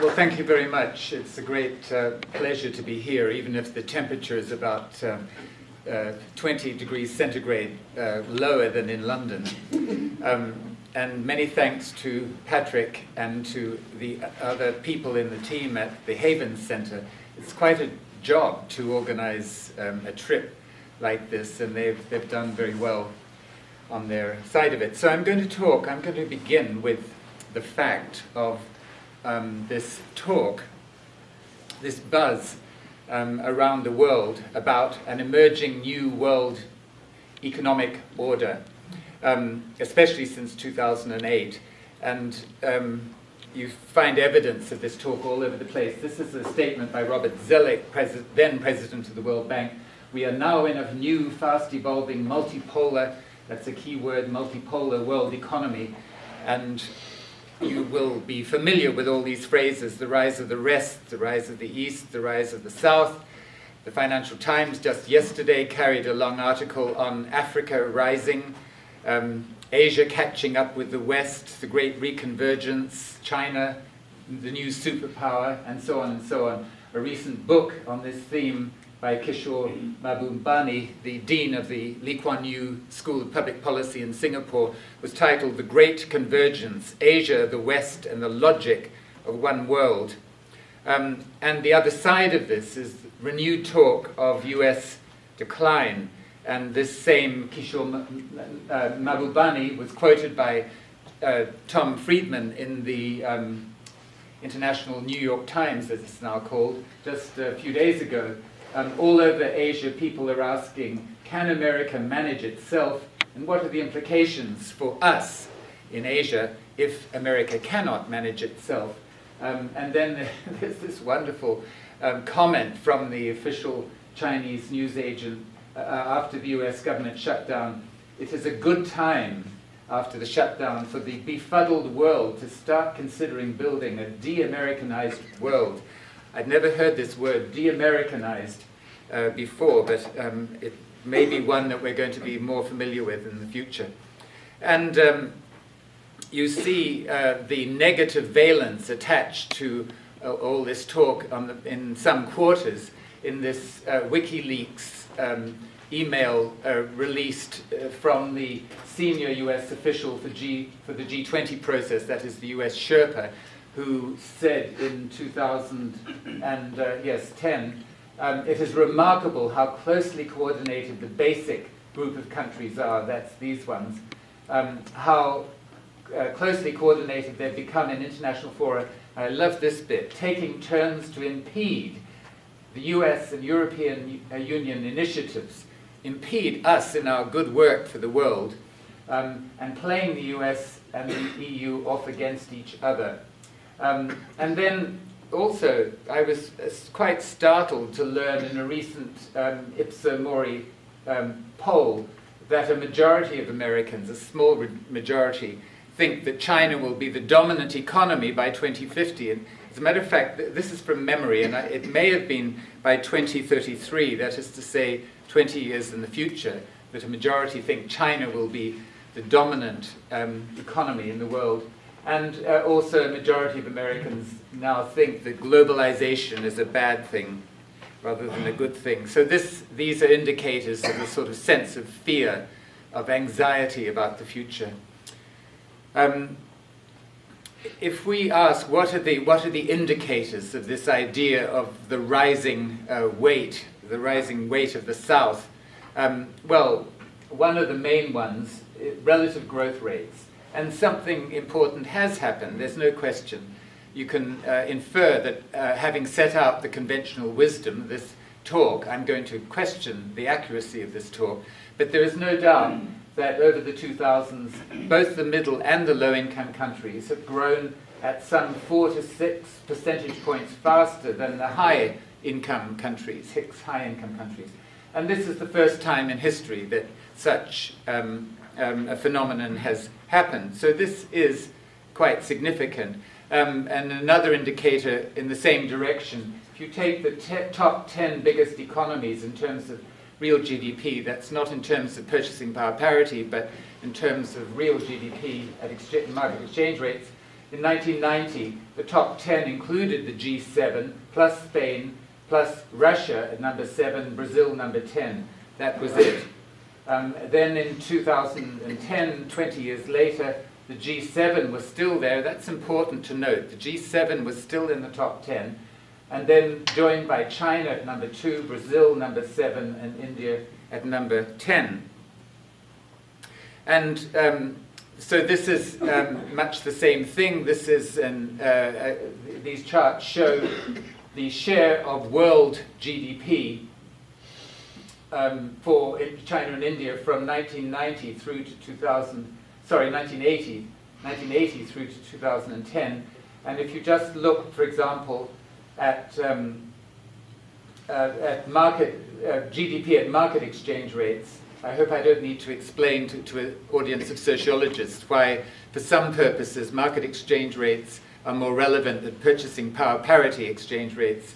Well, thank you very much. It's a great uh, pleasure to be here, even if the temperature is about uh, uh, 20 degrees centigrade uh, lower than in London. Um, and many thanks to Patrick and to the other people in the team at the Havens Center. It's quite a job to organize um, a trip like this, and they've, they've done very well on their side of it. So I'm going to talk, I'm going to begin with the fact of um, this talk, this buzz um, around the world about an emerging new world economic order, um, especially since 2008. And um, you find evidence of this talk all over the place. This is a statement by Robert Zoellick, pres then president of the World Bank. We are now in a new, fast evolving, multipolar, that's a key word, multipolar world economy. And you will be familiar with all these phrases the rise of the West, the rise of the East, the rise of the South. The Financial Times just yesterday carried a long article on Africa rising, um, Asia catching up with the West, the great reconvergence, China, the new superpower, and so on and so on. A recent book on this theme by Kishore Mahbubani, the dean of the Lee Kuan Yew School of Public Policy in Singapore, was titled The Great Convergence Asia, the West, and the Logic of One World. Um, and the other side of this is renewed talk of US decline. And this same Kishore uh, Mahbubani was quoted by uh, Tom Friedman in the um, International New York Times, as it's now called, just a few days ago, um, all over Asia, people are asking, can America manage itself? And what are the implications for us in Asia if America cannot manage itself? Um, and then there's this wonderful um, comment from the official Chinese news agent uh, after the US government shutdown. It is a good time after the shutdown for the befuddled world to start considering building a de Americanized world. I'd never heard this word, de Americanized, uh, before, but um, it may be one that we're going to be more familiar with in the future. And um, you see uh, the negative valence attached to uh, all this talk the, in some quarters in this uh, WikiLeaks um, email uh, released uh, from the senior US official for, G, for the G20 process, that is the US Sherpa, who said in 2010, uh, yes, 10, um, it is remarkable how closely coordinated the basic group of countries are, that's these ones, um, how uh, closely coordinated they've become in international fora. I love this bit, taking turns to impede the US and European uh, Union initiatives, impede us in our good work for the world, um, and playing the US and the EU off against each other. Um, and then also, I was uh, quite startled to learn in a recent um, Ipsos Mori um, poll that a majority of Americans, a small majority, think that China will be the dominant economy by 2050. And as a matter of fact, this is from memory, and it may have been by 2033, that is to say, 20 years in the future, that a majority think China will be the dominant um, economy in the world and uh, also, a majority of Americans now think that globalization is a bad thing rather than a good thing. So this, these are indicators of a sort of sense of fear, of anxiety about the future. Um, if we ask what are the what are the indicators of this idea of the rising uh, weight, the rising weight of the South, um, well, one of the main ones, uh, relative growth rates and something important has happened, there's no question. You can uh, infer that uh, having set out the conventional wisdom, this talk, I'm going to question the accuracy of this talk, but there is no doubt that over the 2000s, both the middle and the low income countries have grown at some four to six percentage points faster than the high income countries, high income countries. And this is the first time in history that such um, um, a phenomenon has happened. So this is quite significant. Um, and another indicator in the same direction, if you take the top 10 biggest economies in terms of real GDP. That's not in terms of purchasing power parity, but in terms of real GDP at market exchange rates. In 1990, the top 10 included the G7, plus Spain, plus Russia at number 7, Brazil number 10. That was it. Um, then in 2010, 20 years later, the G7 was still there. That's important to note. The G7 was still in the top 10, and then joined by China at number 2, Brazil number 7, and India at number 10. And um, so this is um, much the same thing. This is an, uh, uh, these charts show the share of world GDP um, for China and India from 1990 through to 2000, sorry, 1980, 1980 through to 2010. And if you just look, for example, at, um, uh, at market uh, GDP at market exchange rates, I hope I don't need to explain to, to an audience of sociologists why, for some purposes, market exchange rates are more relevant than purchasing power parity exchange rates.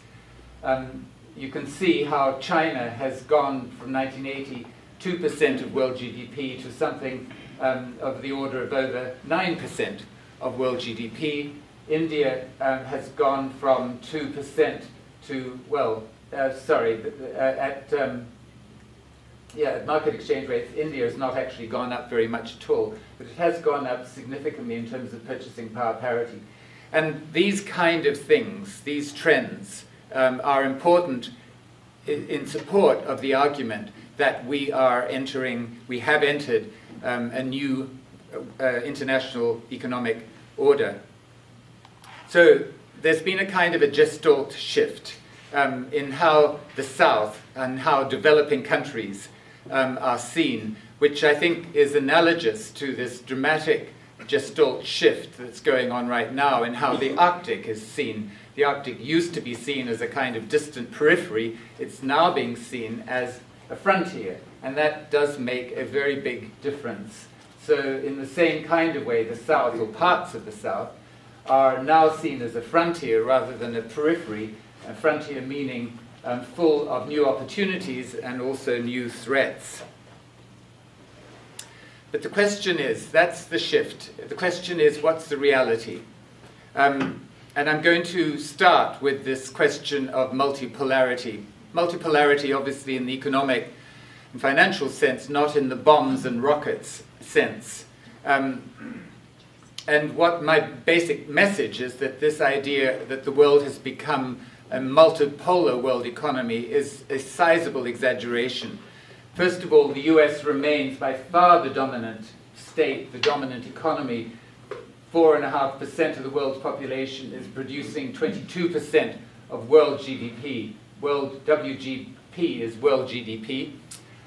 Um, you can see how China has gone from 1980, 2% of world GDP to something um, of the order of over 9% of world GDP. India um, has gone from 2% to, well, uh, sorry, uh, at, um, yeah, at market exchange rates, India has not actually gone up very much at all, but it has gone up significantly in terms of purchasing power parity. And these kind of things, these trends, um, are important in, support of the argument that we are entering, we have entered um, a new uh, international economic order. So there's been a kind of a gestalt shift um, in how the South and how developing countries um, are seen, which I think is analogous to this dramatic gestalt shift that's going on right now in how the Arctic is seen. The Arctic used to be seen as a kind of distant periphery. It's now being seen as a frontier, and that does make a very big difference. So, in the same kind of way, the South, or parts of the South, are now seen as a frontier rather than a periphery, a frontier meaning um, full of new opportunities and also new threats. But the question is, that's the shift. The question is, what's the reality? Um, and I'm going to start with this question of multipolarity. Multipolarity, obviously, in the economic and financial sense, not in the bombs and rockets sense. Um, and what my basic message is that this idea that the world has become a multipolar world economy is a sizable exaggeration. First of all, the US remains by far the dominant state, the dominant economy. 4.5% of the world's population is producing 22% of world GDP. World WGP is world GDP.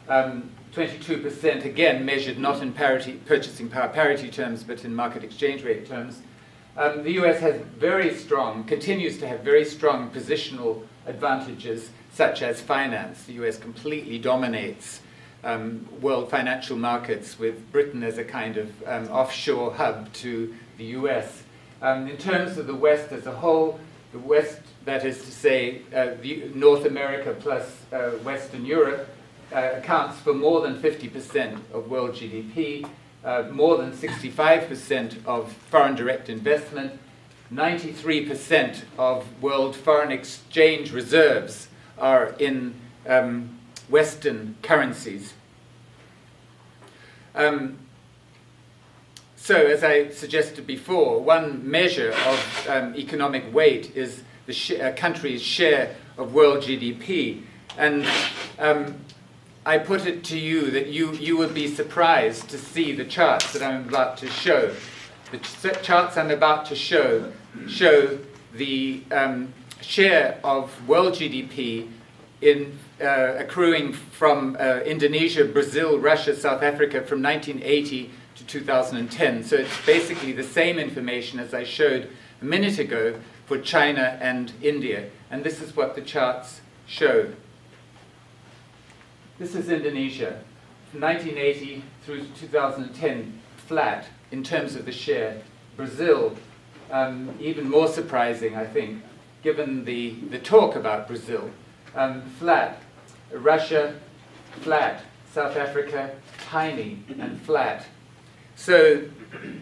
Um, 22% again measured not in parity, purchasing power parity terms, but in market exchange rate terms. Um, the US has very strong, continues to have very strong positional advantages, such as finance. The US completely dominates um, world financial markets, with Britain as a kind of um, offshore hub to the US. Um, in terms of the West as a whole, the West, that is to say, uh, North America plus uh, Western Europe, uh, accounts for more than 50% of world GDP uh, more than 65% of foreign direct investment, 93% of world foreign exchange reserves are in um, Western currencies. Um, so, as I suggested before, one measure of um, economic weight is the sh- country's share of world GDP. And um, I put it to you that you, you would be surprised to see the charts that I'm about to show. The ch- charts I'm about to show show the um, share of world GDP in uh, accruing from uh, Indonesia, Brazil, Russia, South Africa from 1980 to 2010. So it's basically the same information as I showed a minute ago for China and India. And this is what the charts show. This is Indonesia, from 1980 through 2010, flat in terms of the share. Brazil, um, even more surprising, I think, given the, the talk about Brazil, um, flat. Russia, flat. South Africa, tiny and flat. So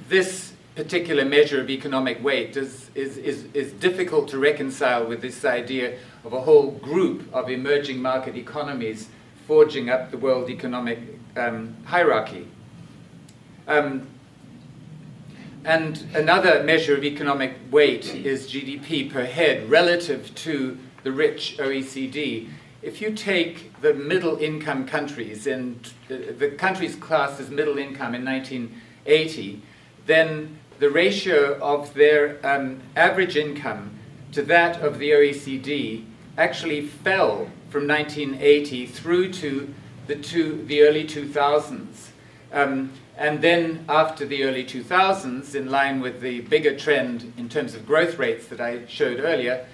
this particular measure of economic weight is, is, is, is difficult to reconcile with this idea of a whole group of emerging market economies forging up the world economic um, hierarchy. Um, and another measure of economic weight is GDP per head relative to the rich OECD. If you take the middle income countries, and the countries classed as middle income in 1980, then the ratio of their um, average income to that of the OECD actually fell from 1980 through to the, two, the early 2000s. Um, and then after the early 2000s, in line with the bigger trend in terms of growth rates that I showed earlier,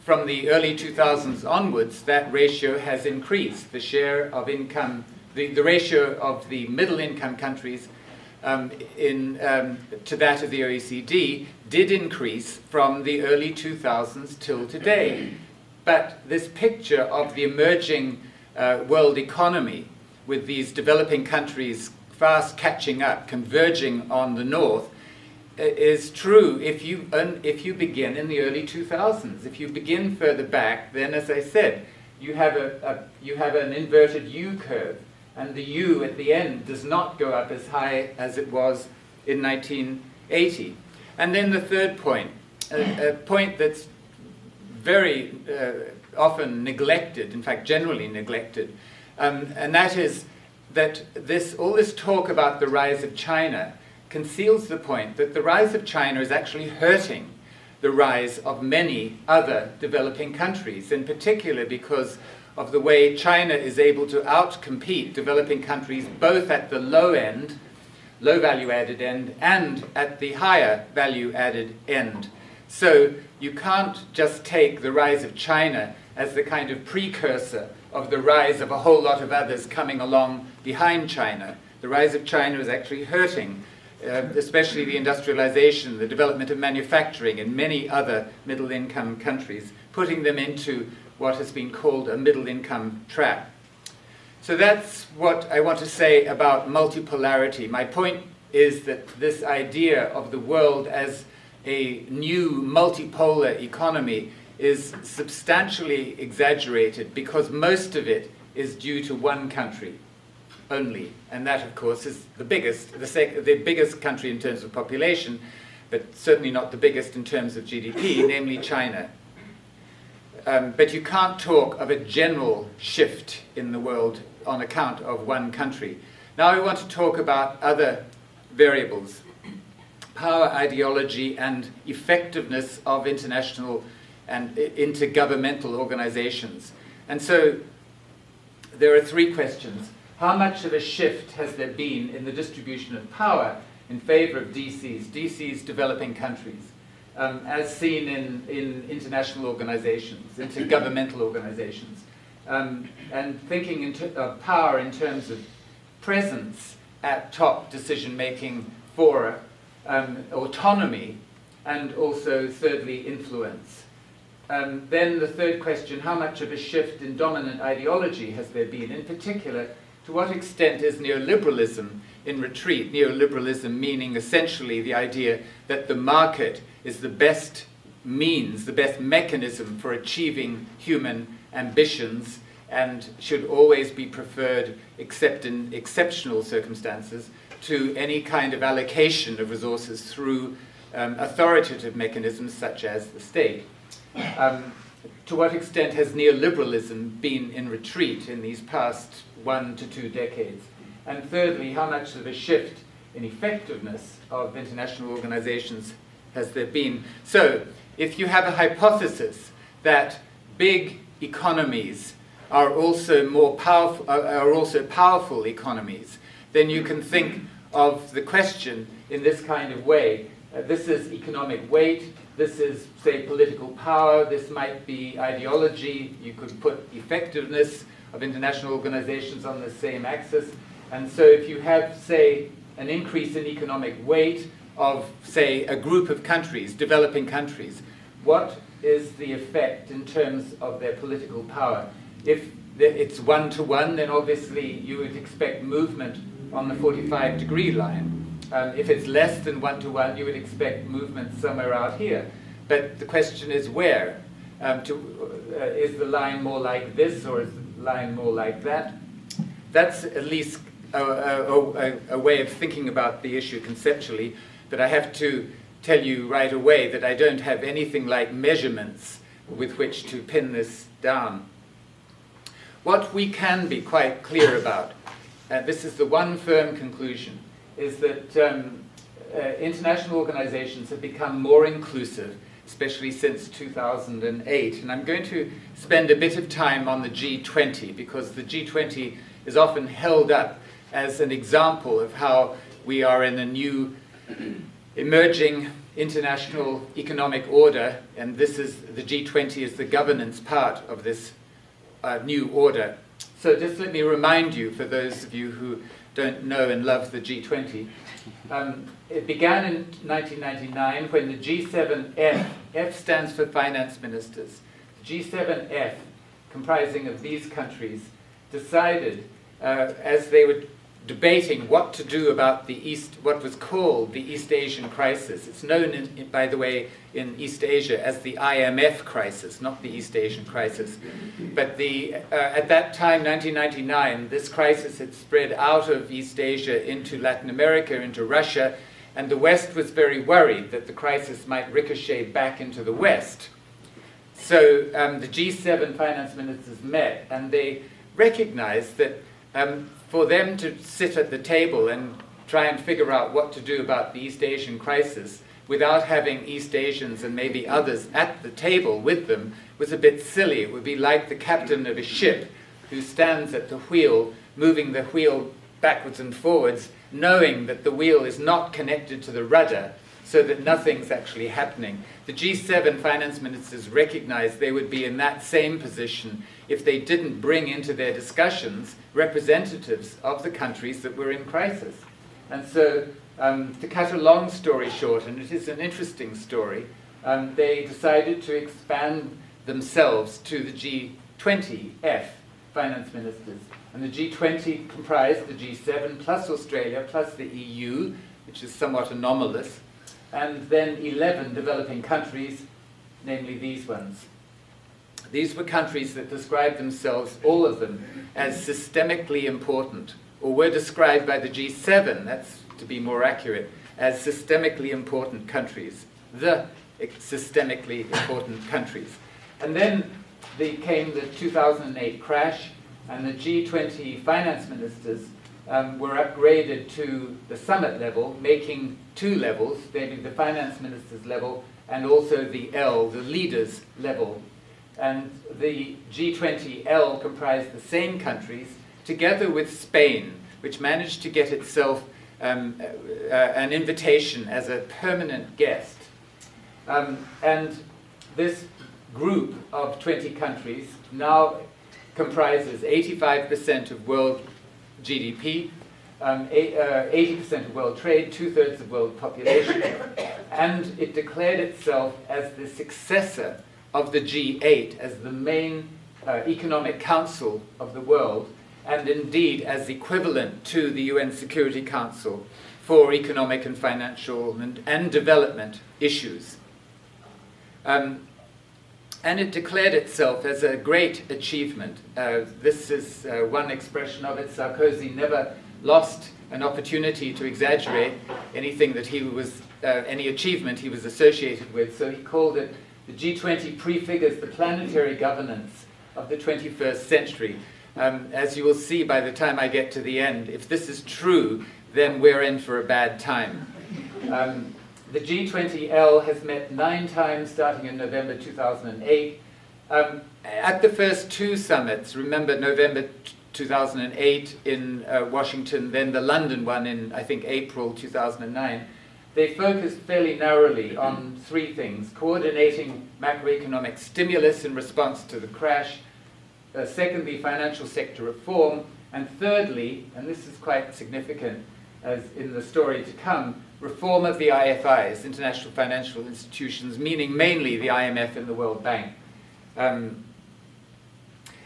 from the early 2000s onwards, that ratio has increased. The share of income, the, the ratio of the middle income countries um, in, um, to that of the OECD did increase from the early 2000s till today. But this picture of the emerging uh, world economy with these developing countries fast catching up, converging on the north, is true if you, if you begin in the early 2000s. If you begin further back, then as I said, you have, a, a, you have an inverted U curve and the U at the end does not go up as high as it was in 1980. And then the third point, a, a point that's very uh, often neglected, in fact, generally neglected, um, and that is that this, all this talk about the rise of China conceals the point that the rise of China is actually hurting the rise of many other developing countries, in particular because of the way China is able to outcompete developing countries both at the low end, low value added end, and at the higher value added end. So you can't just take the rise of China as the kind of precursor of the rise of a whole lot of others coming along behind China. The rise of China is actually hurting, uh, especially the industrialization, the development of manufacturing in many other middle income countries, putting them into what has been called a middle income trap. So that's what I want to say about multipolarity. My point is that this idea of the world as a new multipolar economy is substantially exaggerated because most of it is due to one country only. And that, of course, is the biggest, the, sec- the biggest country in terms of population, but certainly not the biggest in terms of GDP, namely China. Um, but you can't talk of a general shift in the world on account of one country. Now we want to talk about other variables power ideology and effectiveness of international and intergovernmental organizations. And so there are three questions. How much of a shift has there been in the distribution of power in favor of DCs, DCs developing countries? um, as seen in, in international organizations, intergovernmental organizations, um, and thinking of power in terms of presence at top decision making fora, um, autonomy, and also, thirdly, influence. Um, then the third question how much of a shift in dominant ideology has there been? In particular, to what extent is neoliberalism in retreat? Neoliberalism meaning essentially the idea that the market is the best means, the best mechanism for achieving human ambitions and should always be preferred, except in exceptional circumstances, to any kind of allocation of resources through um, authoritative mechanisms such as the state. Um, to what extent has neoliberalism been in retreat in these past one to two decades? And thirdly, how much of a shift in effectiveness of international organizations has there been? So, if you have a hypothesis that big economies are also more powerful, are also powerful economies, then you can think of the question in this kind of way. Uh, this is economic weight, this is, say, political power, this might be ideology, you could put effectiveness of international organizations on the same axis. And so if you have, say, an increase in economic weight, of, say, a group of countries, developing countries, what is the effect in terms of their political power? If it's one to one, then obviously you would expect movement on the 45 degree line. Um, if it's less than one to one, you would expect movement somewhere out here. But the question is where? Um, to, uh, is the line more like this or is the line more like that? That's at least a, a, a, a way of thinking about the issue conceptually, but I have to tell you right away that I don't have anything like measurements with which to pin this down. What we can be quite clear about, and this is the one firm conclusion, is that um, uh, international organizations have become more inclusive, especially since 2008. And I'm going to spend a bit of time on the G20 because the G20 is often held up as an example of how we are in a new emerging international economic order, and this is the G20 is the governance part of this uh, new order. So just let me remind you, for those of you who don't know and love the G20, um, it began in 1999 when the G7F, F stands for finance ministers, the G7F, comprising of these countries, decided uh, as they were debating what to do about the East, what was called the East Asian crisis. It's known, in, by the way, in East Asia as the IMF crisis, not the East Asian crisis. But the, uh, at that time, 1999, this crisis had spread out of East Asia into Latin America, into Russia, and the West was very worried that the crisis might ricochet back into the West. So um, the G7 finance ministers met, and they recognized that um, for them to sit at the table and try and figure out what to do about the East Asian crisis without having East Asians and maybe others at the table with them was a bit silly. It would be like the captain of a ship who stands at the wheel, moving the wheel backwards and forwards, knowing that the wheel is not connected to the rudder so that nothing's actually happening. The G7 finance ministers recognized they would be in that same position if they didn't bring into their discussions representatives of the countries that were in crisis. And so, um, to cut a long story short, and it is an interesting story, um, they decided to expand themselves to the G20F finance ministers. And the G20 comprised the G7 plus Australia plus the EU, which is somewhat anomalous, and then 11 developing countries, namely these ones. These were countries that described themselves, all of them, as systemically important, or were described by the G7, that's to be more accurate, as systemically important countries, the systemically important countries. And then came the 2008 crash, and the G20 finance ministers um, were upgraded to the summit level, making two levels, namely the finance minister's level and also the L, the leaders level. And the G20L comprised the same countries, together with Spain, which managed to get itself um, uh, uh, an invitation as a permanent guest. Um, and this group of 20 countries now comprises 85% of world GDP, um, 80% uh, of world trade, two thirds of world population, and it declared itself as the successor of the G8, as the main uh, economic council of the world, and indeed as equivalent to the UN Security Council for economic and financial and, and development issues. Um, and it declared itself as a great achievement. Uh, this is uh, one expression of it. Sarkozy never lost an opportunity to exaggerate anything that he was, uh, any achievement he was associated with. So he called it the G20 prefigures the planetary governance of the 21st century. Um, as you will see by the time I get to the end, if this is true, then we're in for a bad time. Um, the G20L has met nine times starting in November 2008. Um, at the first two summits, remember November 2008 in uh, Washington, then the London one in, I think, April 2009, they focused fairly narrowly on three things coordinating macroeconomic stimulus in response to the crash, uh, secondly, financial sector reform, and thirdly, and this is quite significant as in the story to come, reform of the IFIs, international financial institutions, meaning mainly the IMF and the World Bank. Um,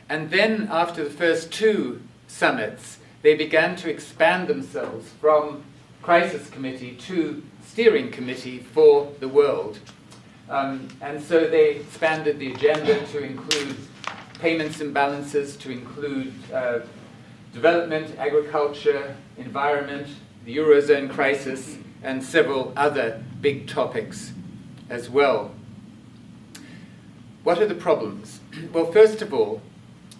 And then, after the first two summits, they began to expand themselves from crisis committee to steering committee for the world. Um, and so they expanded the agenda to include payments imbalances, to include uh, development, agriculture, environment, the Eurozone crisis, and several other big topics as well. What are the problems? Well, first of all,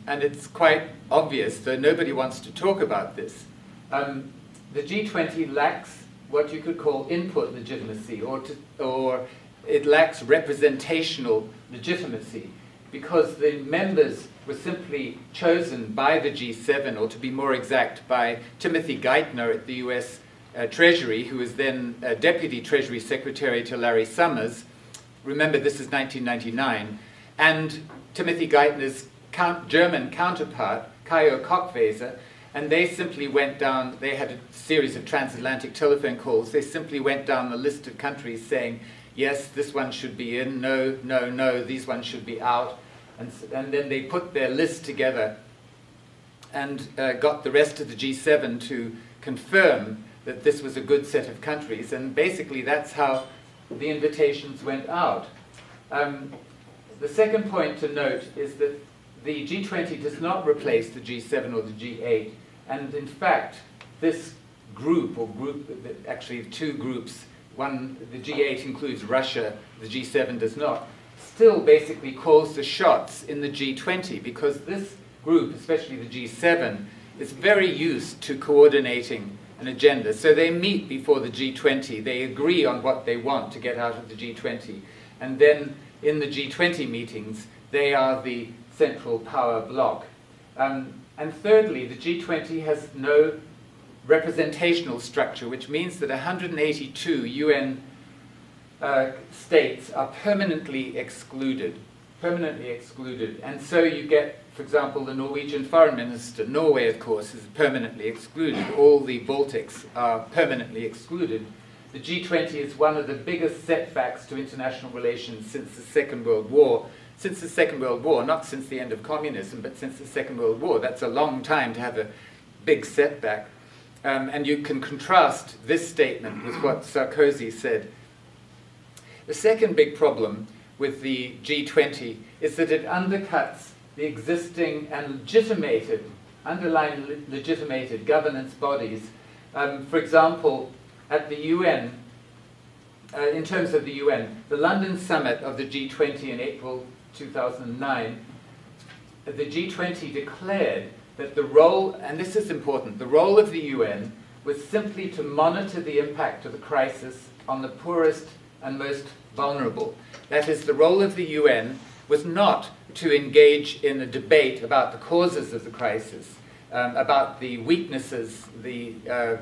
and it's quite obvious, though nobody wants to talk about this, um, the G20 lacks what you could call input legitimacy, or, to, or it lacks representational legitimacy, because the members were simply chosen by the G7, or to be more exact, by Timothy Geithner at the US uh, Treasury, who was then uh, Deputy Treasury Secretary to Larry Summers. Remember, this is 1999. And Timothy Geithner's count, German counterpart, Caio Koch-Weser, and they simply went down, they had a series of transatlantic telephone calls. They simply went down the list of countries saying, yes, this one should be in, no, no, no, these ones should be out. And, and then they put their list together and uh, got the rest of the G7 to confirm that this was a good set of countries. And basically, that's how the invitations went out. Um, the second point to note is that the G20 does not replace the G7 or the G8. And in fact, this group, or group, actually two groups, one, the G8 includes Russia, the G7 does not, still basically calls the shots in the G20 because this group, especially the G7, is very used to coordinating an agenda. So they meet before the G20, they agree on what they want to get out of the G20, and then in the G20 meetings, they are the central power bloc. Um, and thirdly, the G20 has no representational structure, which means that 182 UN uh, states are permanently excluded. Permanently excluded. And so you get for example, the Norwegian foreign minister, Norway, of course, is permanently excluded. All the Baltics are permanently excluded. The G20 is one of the biggest setbacks to international relations since the Second World War. Since the Second World War, not since the end of communism, but since the Second World War. That's a long time to have a big setback. Um, and you can contrast this statement with what Sarkozy said. The second big problem with the G20 is that it undercuts the existing and legitimated, underlying le legitimated governance bodies. Um, for example, at the UN, uh, in terms of the UN, the London summit of the G20 in April 2009, the G20 declared that the role, and this is important, the role of the UN was simply to monitor the impact of the crisis on the poorest and most vulnerable. That is, the role of the UN was not to engage in a debate about the causes of the crisis, um, about the weaknesses, the, uh,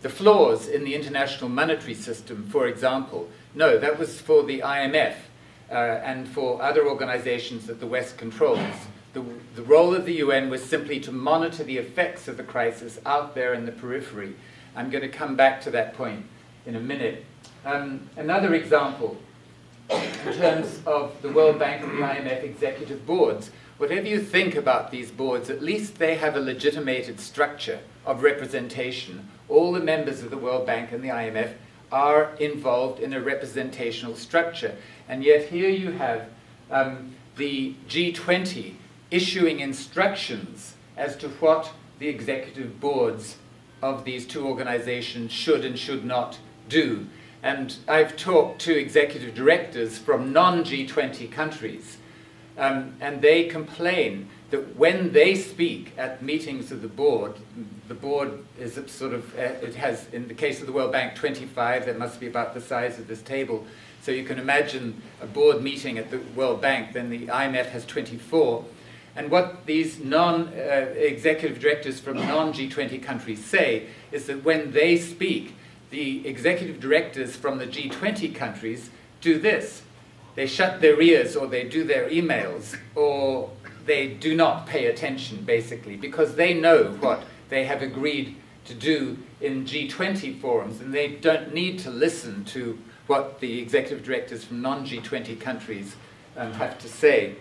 the flaws in the international monetary system, for example. No, that was for the IMF uh, and for other organizations that the West controls. The, the role of the UN was simply to monitor the effects of the crisis out there in the periphery. I'm going to come back to that point in a minute. Um, another example in terms of the World Bank and the IMF executive boards. Whatever you think about these boards, at least they have a legitimated structure of representation. All the members of the World Bank and the IMF are involved in a representational structure. And yet here you have um, the G20 issuing instructions as to what the executive boards of these two organizations should and should not do. And I've talked to executive directors from non G20 countries, um, and they complain that when they speak at meetings of the board, the board is sort of, uh, it has, in the case of the World Bank, 25, that must be about the size of this table. So you can imagine a board meeting at the World Bank, then the IMF has 24. And what these non uh, executive directors from non G20 countries say is that when they speak, the executive directors from the G20 countries do this. They shut their ears or they do their emails or they do not pay attention, basically, because they know what they have agreed to do in G20 forums and they don't need to listen to what the executive directors from non G20 countries um, have to say.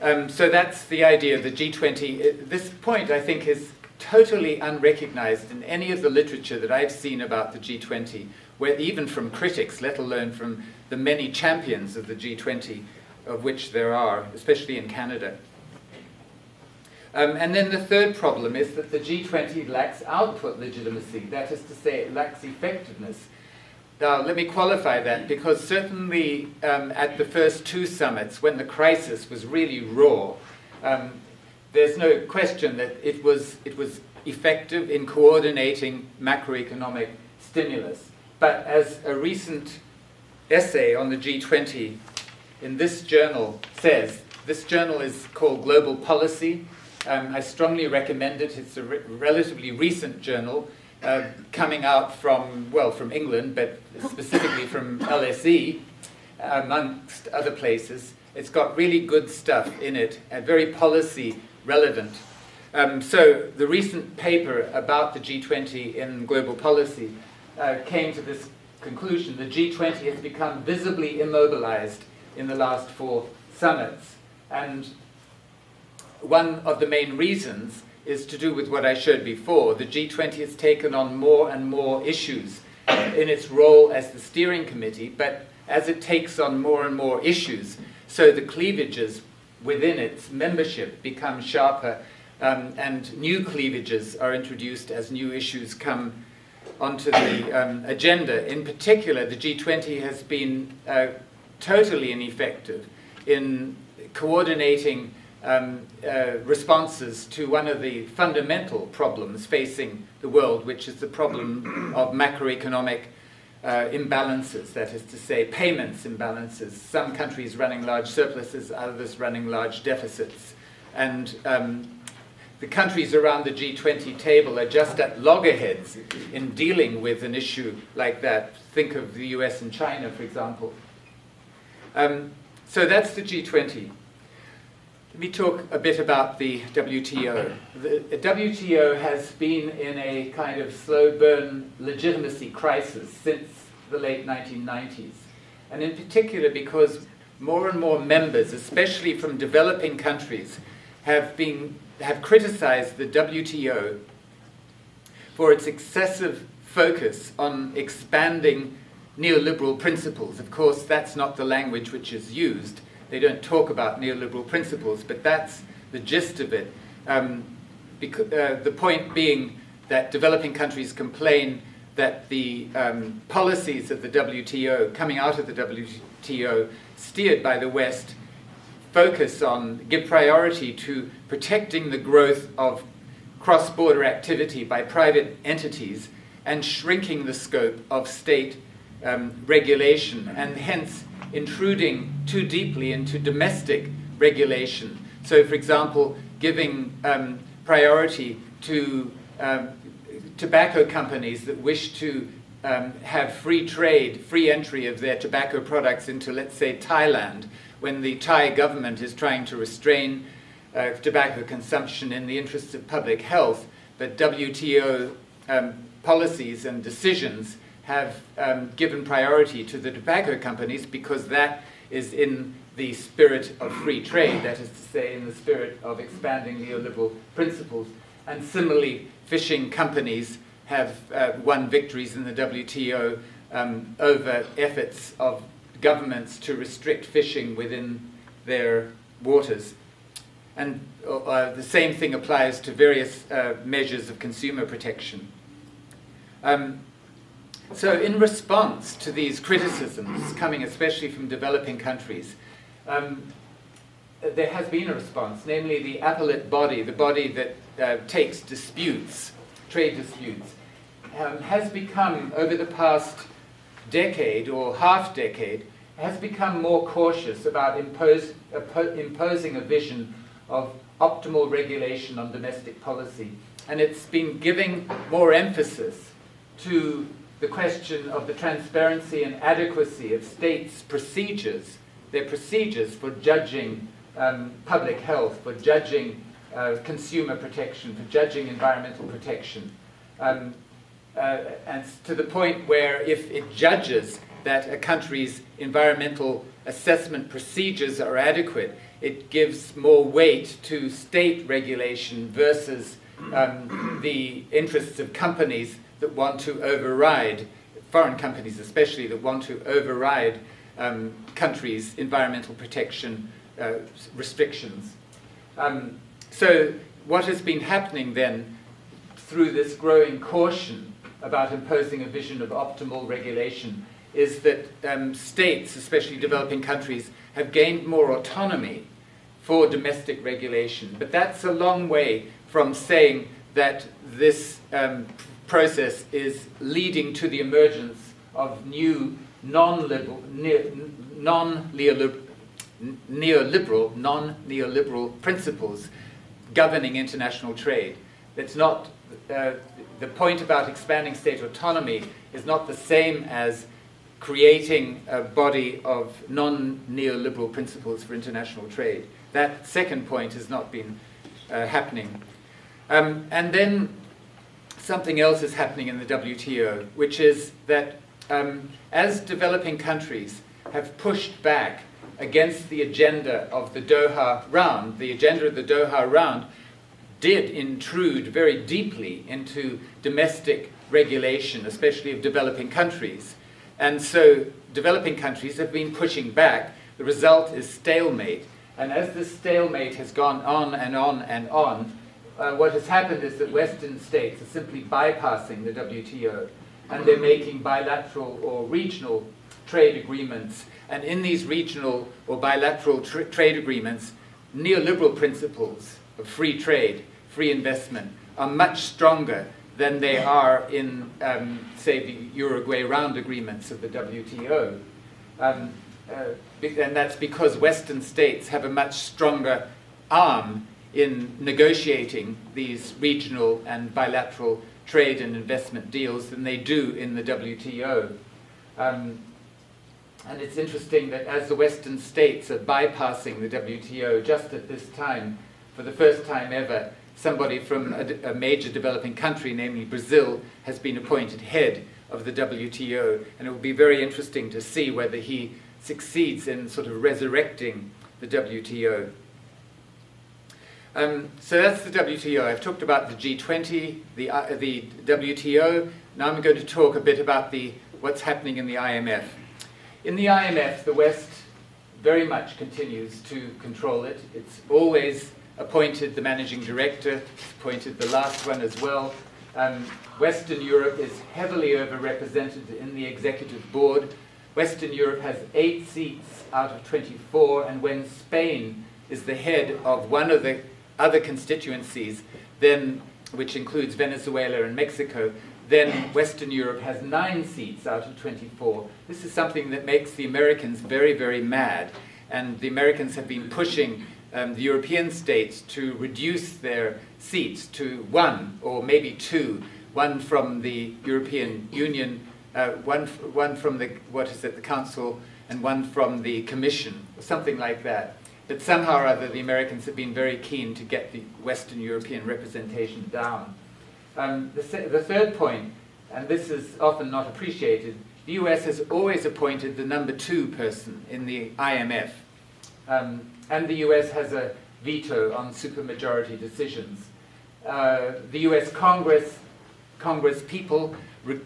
Um, so that's the idea of the G20. This point, I think, is totally unrecognized in any of the literature that I've seen about the G20, where even from critics, let alone from the many champions of the G20, of which there are, especially in Canada. Um, and then the third problem is that the G20 lacks output legitimacy, that is to say, it lacks effectiveness. Now, let me qualify that because certainly um, at the first two summits, when the crisis was really raw, um, there's no question that it was, it was effective in coordinating macroeconomic stimulus. But as a recent essay on the G20 in this journal says, this journal is called Global Policy. Um, I strongly recommend it. It's a re- relatively recent journal uh, coming out from, well, from England, but specifically from LSE, amongst other places. It's got really good stuff in it, and very policy relevant. Um, so the recent paper about the G20 in global policy uh, came to this conclusion. The G20 has become visibly immobilized in the last four summits. And one of the main reasons is to do with what I showed before. The G20 has taken on more and more issues in its role as the steering committee, but as it takes on more and more issues, so the cleavages within its membership become sharper, um, and new cleavages are introduced as new issues come onto the um, agenda. In particular, the G20 has been uh, totally ineffective in coordinating um, uh, responses to one of the fundamental problems facing the world, which is the problem of macroeconomic uh, imbalances, that is to say, payments imbalances. Some countries running large surpluses, others running large deficits. And um, the countries around the G20 table are just at loggerheads in dealing with an issue like that. Think of the US and China, for example. Um, so that's the G20. Let me talk a bit about the WTO. The WTO has been in a kind of slow burn legitimacy crisis since the late 1990s. And in particular, because more and more members, especially from developing countries, have, been, have criticized the WTO for its excessive focus on expanding neoliberal principles. Of course, that's not the language which is used they don't talk about neoliberal principles, but that's the gist of it. Um, because, uh, the point being that developing countries complain that the um, policies of the WTO, coming out of the WTO, steered by the West, focus on, give priority to protecting the growth of cross border activity by private entities and shrinking the scope of state um, regulation, and hence intruding too deeply into domestic regulation. So, for example, giving um, priority to um, tobacco companies that wish to um, have free trade, free entry of their tobacco products into, let's say, Thailand, when the Thai government is trying to restrain uh, tobacco consumption in the interests of public health, but WTO um, policies and decisions have um, given priority to the tobacco companies because that is in the spirit of free trade, that is to say, in the spirit of expanding neoliberal principles. And similarly, fishing companies have uh, won victories in the WTO um, over efforts of governments to restrict fishing within their waters. And uh, the same thing applies to various uh, measures of consumer protection. Um, so, in response to these criticisms coming especially from developing countries, um, there has been a response, namely the appellate body, the body that uh, takes disputes, trade disputes, um, has become, over the past decade or half decade, has become more cautious about impose, imposing a vision of optimal regulation on domestic policy. And it's been giving more emphasis to the question of the transparency and adequacy of states' procedures, their procedures for judging um, public health, for judging uh, consumer protection, for judging environmental protection. Um, uh, and to the point where if it judges that a country's environmental assessment procedures are adequate. It gives more weight to state regulation versus um, the interests of companies that want to override, foreign companies especially, that want to override um, countries' environmental protection uh, restrictions. Um, so, what has been happening then through this growing caution about imposing a vision of optimal regulation is that um, states, especially developing countries, have gained more autonomy for domestic regulation. But that's a long way from saying that this um, process is leading to the emergence of new non-liberal, non-neoliberal, neoliberal, non-neoliberal principles governing international trade. It's not uh, the point about expanding state autonomy is not the same as creating a body of non-neoliberal principles for international trade. That second point has not been uh, happening. Um, and then something else is happening in the WTO, which is that um, as developing countries have pushed back against the agenda of the Doha round, the agenda of the Doha round did intrude very deeply into domestic regulation, especially of developing countries. And so developing countries have been pushing back. The result is stalemate. And as this stalemate has gone on and on and on, uh, what has happened is that Western states are simply bypassing the WTO and they're making bilateral or regional trade agreements. And in these regional or bilateral tra trade agreements, neoliberal principles of free trade, free investment, are much stronger than they are in, um, say, the Uruguay Round agreements of the WTO. Um, uh, and that's because Western states have a much stronger arm in negotiating these regional and bilateral trade and investment deals than they do in the WTO. Um, and it's interesting that as the Western states are bypassing the WTO just at this time, for the first time ever, somebody from a, a, major developing country, namely Brazil, has been appointed head of the WTO. And it will be very interesting to see whether he succeeds in sort of resurrecting the WTO. Um, so that's the WTO. I've talked about the G20, the, uh, the WTO. Now I'm going to talk a bit about the, what's happening in the IMF. In the IMF, the West very much continues to control it. It's always appointed the managing director, appointed the last one as well. Um, Western Europe is heavily overrepresented in the executive board. Western Europe has eight seats out of 24, and when Spain is the head of one of the other constituencies, then, which includes Venezuela and Mexico, then Western Europe has nine seats out of 24. This is something that makes the Americans very, very mad. And the Americans have been pushing um, the European states to reduce their seats to one or maybe two, one from the European Union, uh, one, one from the, what is it, the Council, and one from the Commission, or something like that. But somehow or other, the Americans have been very keen to get the Western European representation down. Um, the, the third point, and this is often not appreciated, the US has always appointed the number two person in the IMF. Um, and the US has a veto on supermajority decisions. Uh, the US Congress, Congress people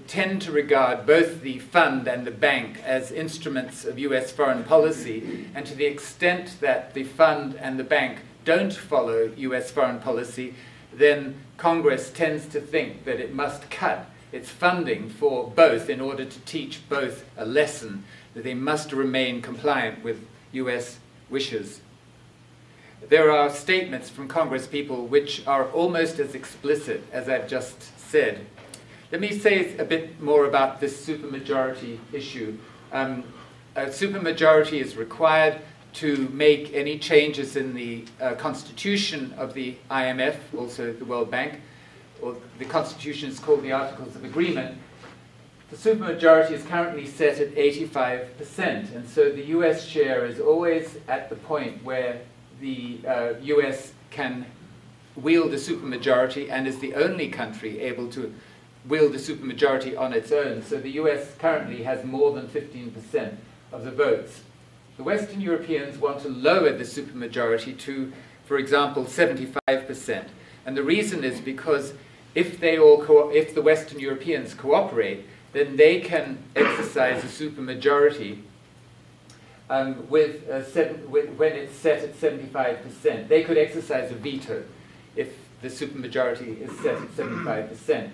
tend to regard both the fund and the bank as instruments of US foreign policy, and to the extent that the fund and the bank don't follow US foreign policy, then Congress tends to think that it must cut its funding for both in order to teach both a lesson that they must remain compliant with US wishes there are statements from Congress people which are almost as explicit as I've just said. Let me say a bit more about this supermajority issue. Um, a supermajority is required to make any changes in the uh, constitution of the IMF, also the World Bank, or the constitution is called the Articles of Agreement. The supermajority is currently set at 85%, and so the US share is always at the point where the uh, US can wield a supermajority and is the only country able to wield a supermajority on its own. So the US currently has more than 15% of the votes. The Western Europeans want to lower the supermajority to, for example, 75%. And the reason is because if they all if the Western Europeans cooperate, then they can exercise a supermajority um, with, seven, with, when it's set at 75%. They could exercise a veto if the supermajority is set at 75%.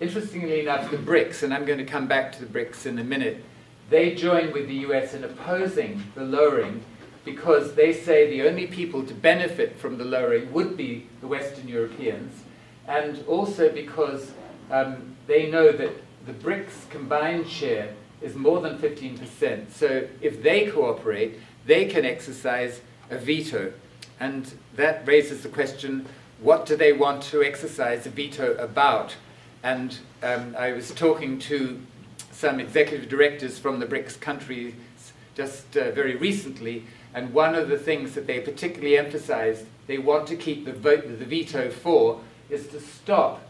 Interestingly enough, the BRICS, and I'm going to come back to the BRICS in a minute, they join with the US in opposing the lowering because they say the only people to benefit from the lowering would be the Western Europeans, and also because um, they know that the BRICS combined share is more than 15%. So if they cooperate, they can exercise a veto. And that raises the question what do they want to exercise a veto about? And um, I was talking to some executive directors from the BRICS countries just uh, very recently, and one of the things that they particularly emphasized they want to keep the, vote, the veto for is to stop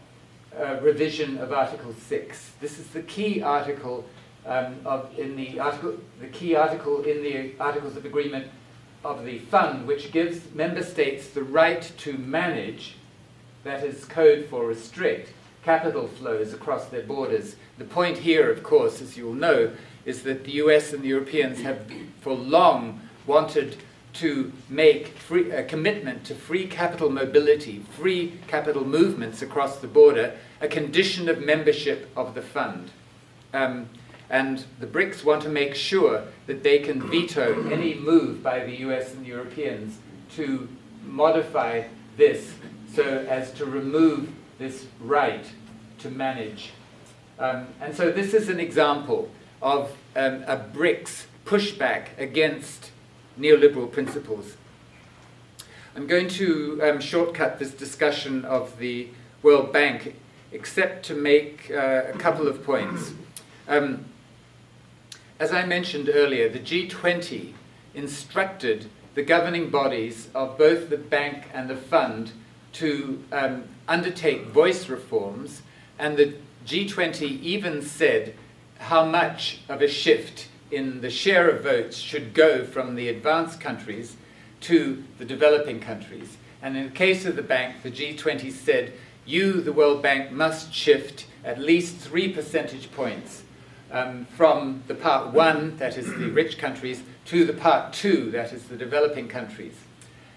uh, revision of Article 6. This is the key article um, of, in the article, the key article in the Articles of Agreement of the Fund, which gives member states the right to manage, that is code for restrict, capital flows across their borders. The point here, of course, as you'll know, is that the US and the Europeans have for long wanted to make free, a commitment to free capital mobility, free capital movements across the border, a condition of membership of the fund. Um, and the BRICS want to make sure that they can veto any move by the US and Europeans to modify this so as to remove this right to manage. Um, and so this is an example of um, a BRICS pushback against neoliberal principles. I'm going to um, shortcut this discussion of the World Bank, except to make uh, a couple of points. Um, as I mentioned earlier, the G20 instructed the governing bodies of both the bank and the fund to um, undertake voice reforms, and the G20 even said how much of a shift in the share of votes should go from the advanced countries to the developing countries. And in the case of the bank, the G20 said, you, the World Bank, must shift at least three percentage points um, from the part one, that is the rich countries, to the part two, that is the developing countries.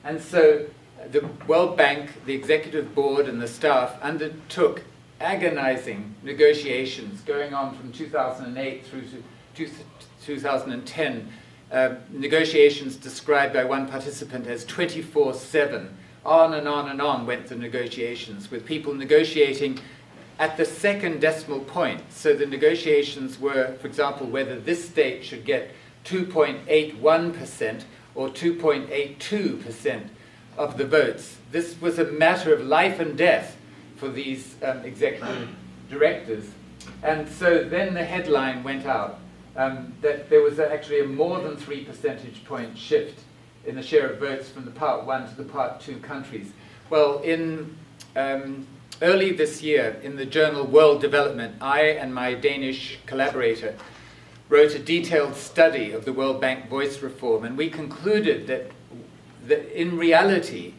And so the World Bank, the executive board, and the staff undertook agonizing negotiations going on from 2008 through to 2010. Uh, negotiations described by one participant as 24 7. On and on and on went the negotiations, with people negotiating at the second decimal point. So the negotiations were, for example, whether this state should get 2.81% or 2.82% of the votes. This was a matter of life and death for these um, executive directors. And so then the headline went out um, that there was actually a more than three percentage point shift in the share of votes from the part one to the part two countries. Well, in um, Early this year, in the journal World Development, I and my Danish collaborator wrote a detailed study of the World Bank voice reform, and we concluded that, that in reality,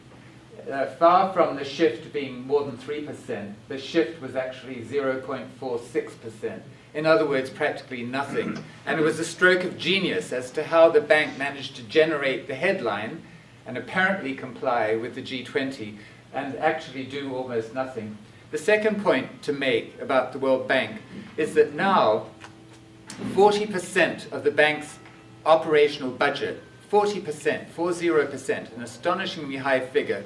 uh, far from the shift being more than 3%, the shift was actually 0.46%. In other words, practically nothing. And it was a stroke of genius as to how the bank managed to generate the headline and apparently comply with the G20 and actually do almost nothing. The second point to make about the World Bank is that now 40% of the bank's operational budget, 40%, 40%, an astonishingly high figure,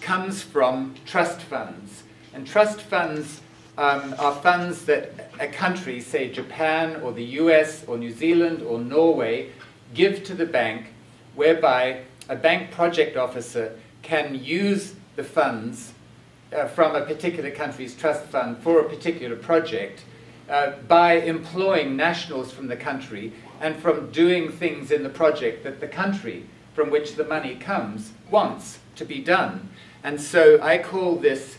comes from trust funds. And trust funds um, are funds that a country, say Japan or the US or New Zealand or Norway, give to the bank, whereby a bank project officer can use the funds uh, from a particular country's trust fund for a particular project uh, by employing nationals from the country and from doing things in the project that the country from which the money comes wants to be done. And so I call this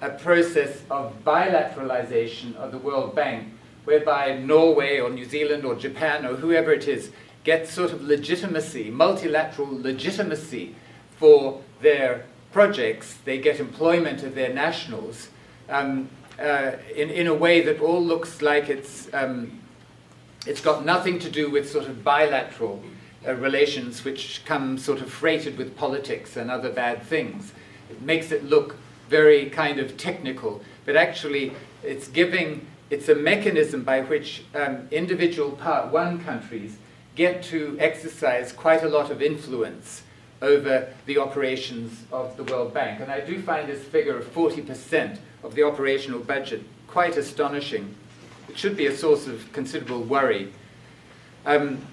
a process of bilateralization of the World Bank, whereby Norway or New Zealand or Japan or whoever it is gets sort of legitimacy, multilateral legitimacy for their projects. They get employment of their nationals um, uh, in, in a way that all looks like it's, um, it's got nothing to do with sort of bilateral uh, relations which come sort of freighted with politics and other bad things. It makes it look very kind of technical, but actually it's giving, it's a mechanism by which um, individual part one countries get to exercise quite a lot of influence over the operations of the World Bank. And I do find this figure of 40% of the operational budget quite astonishing. It should be a source of considerable worry. Um,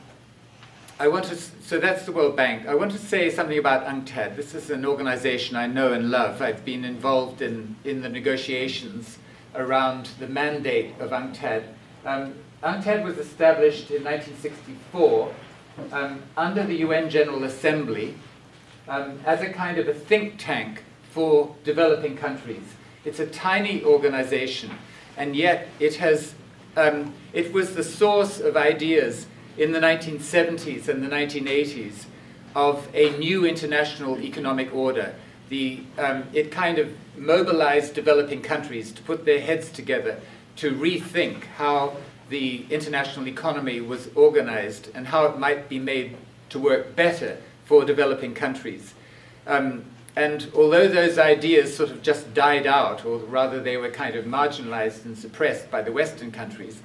I want to, so that's the World Bank. I want to say something about UNCTAD. This is an organization I know and love. I've been involved in, in the negotiations around the mandate of UNCTAD. Um, UNCTAD was established in 1964 um, under the UN General Assembly um, as a kind of a think tank for developing countries. It's a tiny organization, and yet it has, um, it was the source of ideas in the 1970s and the 1980s of a new international economic order. The, um, it kind of mobilized developing countries to put their heads together to rethink how the international economy was organized and how it might be made to work better for developing countries. Um, and although those ideas sort of just died out, or rather they were kind of marginalized and suppressed by the Western countries,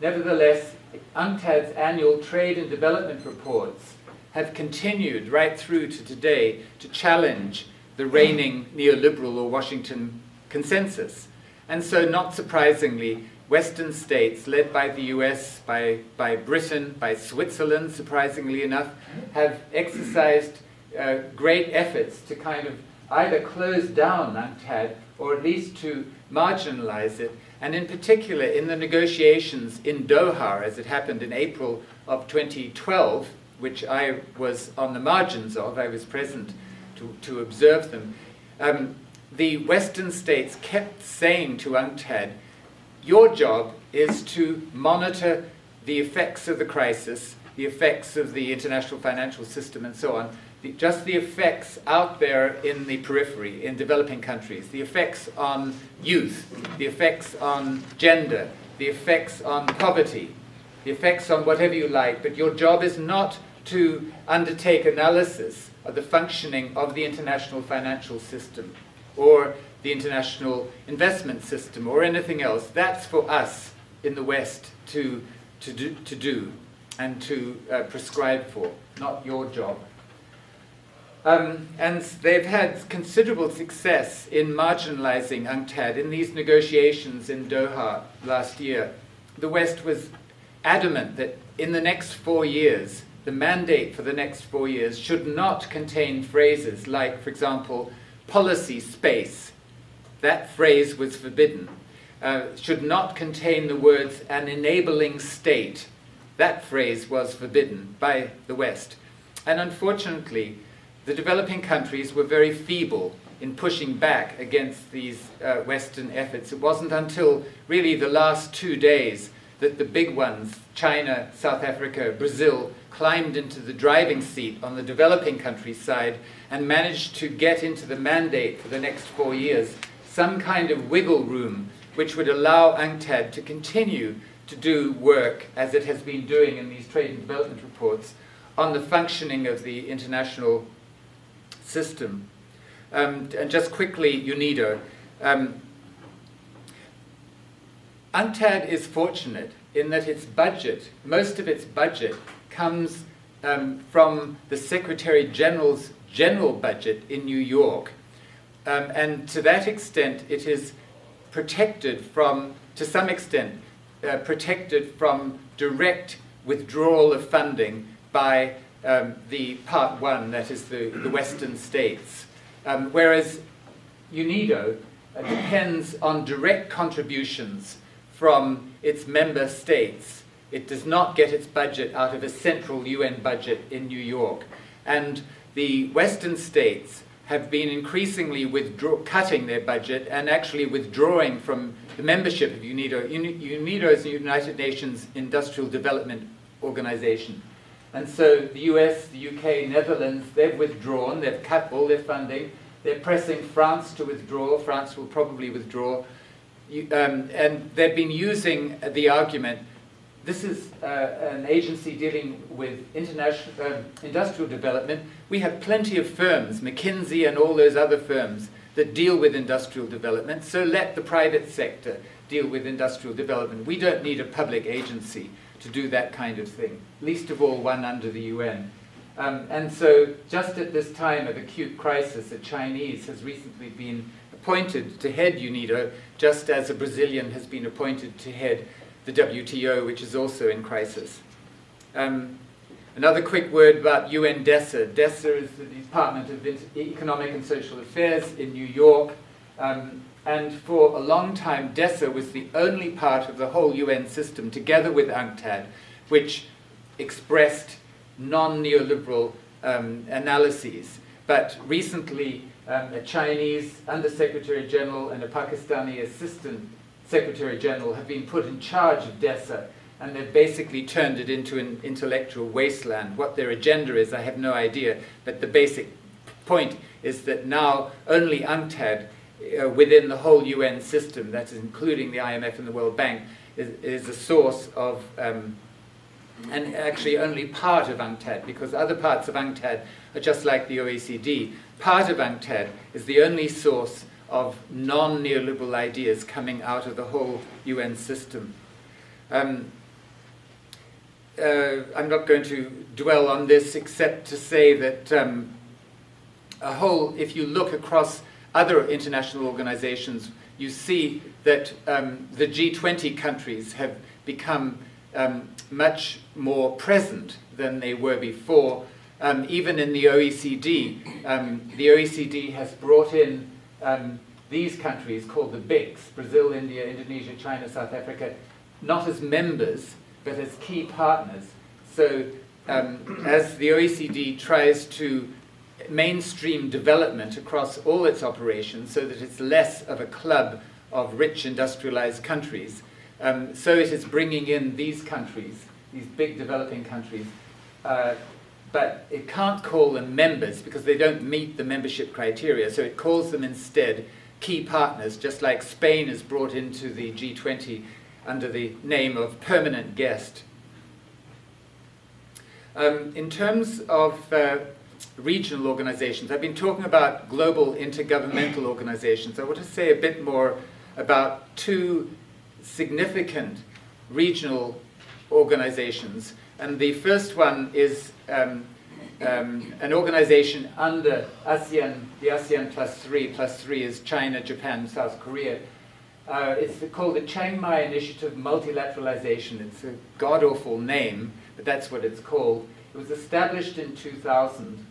nevertheless, UNCTAD's annual trade and development reports have continued right through to today to challenge the reigning neoliberal or Washington consensus. And so, not surprisingly, Western states, led by the US, by, by Britain, by Switzerland, surprisingly enough, have exercised uh, great efforts to kind of either close down UNCTAD or at least to marginalize it. And in particular in the negotiations in Doha, as it happened in April of 2012, which I was on the margins of, I was present to, to observe them, um, the Western states kept saying to UNCTAD, your job is to monitor the effects of the crisis, the effects of the international financial system, and so on, the, just the effects out there in the periphery, in developing countries, the effects on youth, the effects on gender, the effects on poverty, the effects on whatever you like, but your job is not to undertake analysis of the functioning of the international financial system or the international investment system or anything else. That's for us in the West to, to, do, to do and to uh, prescribe for, not your job. Um, and they've had considerable success in marginalizing UNCTAD in these negotiations in Doha last year. The West was adamant that in the next four years, the mandate for the next four years should not contain phrases like, for example, policy space. That phrase was forbidden. Uh, should not contain the words an enabling state. That phrase was forbidden by the West. And unfortunately, the developing countries were very feeble in pushing back against these uh, Western efforts. It wasn't until really the last two days that the big ones, China, South Africa, Brazil, climbed into the driving seat on the developing countries side and managed to get into the mandate for the next four years some kind of wiggle room which would allow UNCTAD to continue to do work as it has been doing in these trade and development reports on the functioning of the international system. Um, and just quickly, UNIDO. Um, UNCTAD is fortunate in that its budget, most of its budget, comes um, from the Secretary General's general budget in New York. Um, and to that extent, it is protected from, to some extent, uh, protected from direct withdrawal of funding by um, the part one, that is the, the Western states. Um, whereas UNIDO uh, depends on direct contributions from its member states. It does not get its budget out of a central UN budget in New York. And the Western states have been increasingly cutting their budget and actually withdrawing from the membership of UNIDO. UNIDO is the United Nations Industrial Development Organization. And so the US, the UK, Netherlands, they've withdrawn, they've cut all their funding. They're pressing France to withdraw. France will probably withdraw. You, um, and they've been using the argument this is uh, an agency dealing with international uh, industrial development. We have plenty of firms, McKinsey and all those other firms, that deal with industrial development. So let the private sector deal with industrial development. We don't need a public agency to do that kind of thing, least of all one under the UN. Um, and so, just at this time of acute crisis, a Chinese has recently been appointed to head UNIDO, just as a Brazilian has been appointed to head the WTO, which is also in crisis. Um, another quick word about UNDESA. DESA is the Department of Economic and Social Affairs in New York. Um, and for a long time, DESA was the only part of the whole UN system, together with UNCTAD, which expressed non neoliberal um, analyses. But recently, um, a Chinese Undersecretary General and a Pakistani Assistant Secretary General have been put in charge of DESA, and they've basically turned it into an intellectual wasteland. What their agenda is, I have no idea, but the basic point is that now only UNCTAD, uh, within the whole UN system, that is including the IMF and the World Bank, is, is a source of, um, and actually only part of UNCTAD, because other parts of UNCTAD are just like the OECD. Part of UNCTAD is the only source of non neoliberal ideas coming out of the whole UN system. Um, uh, I'm not going to dwell on this except to say that um, a whole, if you look across other international organizations, you see that um, the G20 countries have become um, much more present than they were before. Um, even in the OECD, um, the OECD has brought in um, these countries called the BICS, Brazil, India, Indonesia, China, South Africa, not as members, but as key partners. So um, as the OECD tries to mainstream development across all its operations so that it's less of a club of rich industrialized countries, um, so it is bringing in these countries, these big developing countries, uh, but it can't call them members because they don't meet the membership criteria. So it calls them instead key partners, just like Spain is brought into the G20 under the name of permanent guest. Um, in terms of uh, regional organizations, I've been talking about global intergovernmental organizations. I want to say a bit more about two significant regional organizations. And the first one is um, um, an organization under ASEAN, the ASEAN plus three, plus three is China, Japan, South Korea. Uh, it's called the Chiang Mai Initiative Multilateralization. It's a god awful name, but that's what it's called. It was established in 2000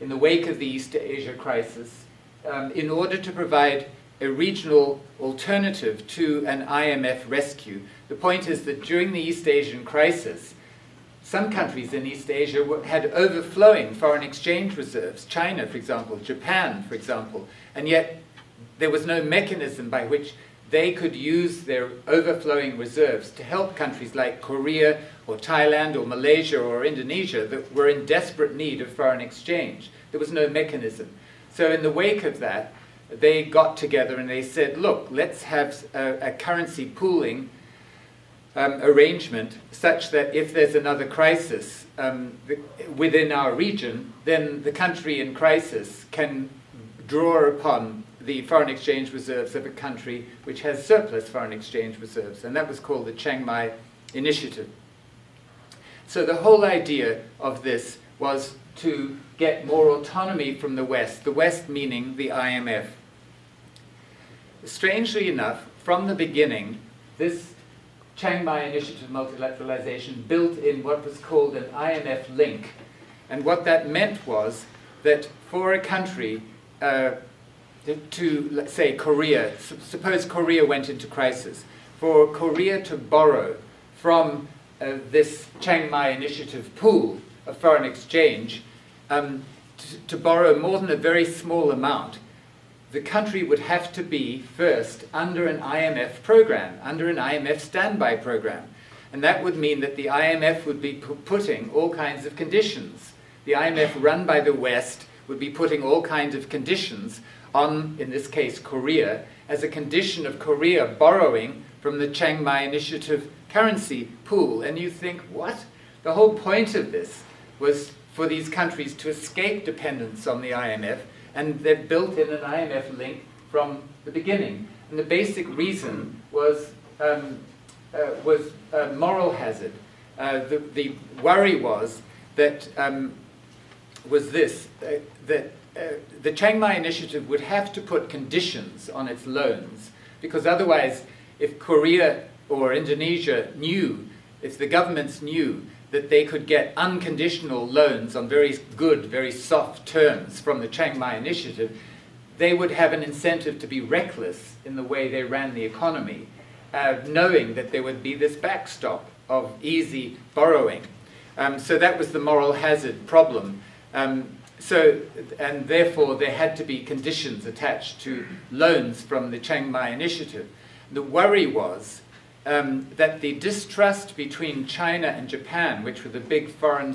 in the wake of the East Asia crisis um, in order to provide a regional alternative to an IMF rescue. The point is that during the East Asian crisis, some countries in East Asia had overflowing foreign exchange reserves, China, for example, Japan, for example, and yet there was no mechanism by which they could use their overflowing reserves to help countries like Korea or Thailand or Malaysia or Indonesia that were in desperate need of foreign exchange. There was no mechanism. So, in the wake of that, they got together and they said, look, let's have a, a currency pooling um, arrangement such that if there's another crisis um, within our region, then the country in crisis can draw upon the foreign exchange reserves of a country which has surplus foreign exchange reserves. And that was called the Chiang Mai Initiative. So the whole idea of this was to get more autonomy from the West, the West meaning the IMF. Strangely enough, from the beginning, this Chiang Mai Initiative multilateralization built in what was called an IMF link. And what that meant was that for a country uh, to, let's say, Korea, suppose Korea went into crisis, for Korea to borrow from uh, this Chiang Mai Initiative pool of foreign exchange, um, to borrow more than a very small amount, the country would have to be first under an IMF program, under an IMF standby program. And that would mean that the IMF would be putting all kinds of conditions. The IMF, run by the West, would be putting all kinds of conditions on, in this case, Korea, as a condition of Korea borrowing from the Chiang Mai Initiative currency pool. And you think, what? The whole point of this was for these countries to escape dependence on the IMF, and they've built in an IMF link from the beginning. And the basic reason was, um, uh, was a moral hazard. Uh, the, the worry was that um, was this, uh, that uh, the Chiang Mai initiative would have to put conditions on its loans, because otherwise, if Korea or Indonesia knew, if the governments knew that they could get unconditional loans on very good, very soft terms from the Chiang Mai initiative, they would have an incentive to be reckless in the way they ran the economy, uh, knowing that there would be this backstop of easy borrowing. Um, so that was the moral hazard problem. Um, so, and therefore there had to be conditions attached to loans from the Chiang Mai initiative. The worry was um, that the distrust between China and Japan, which were the big foreign,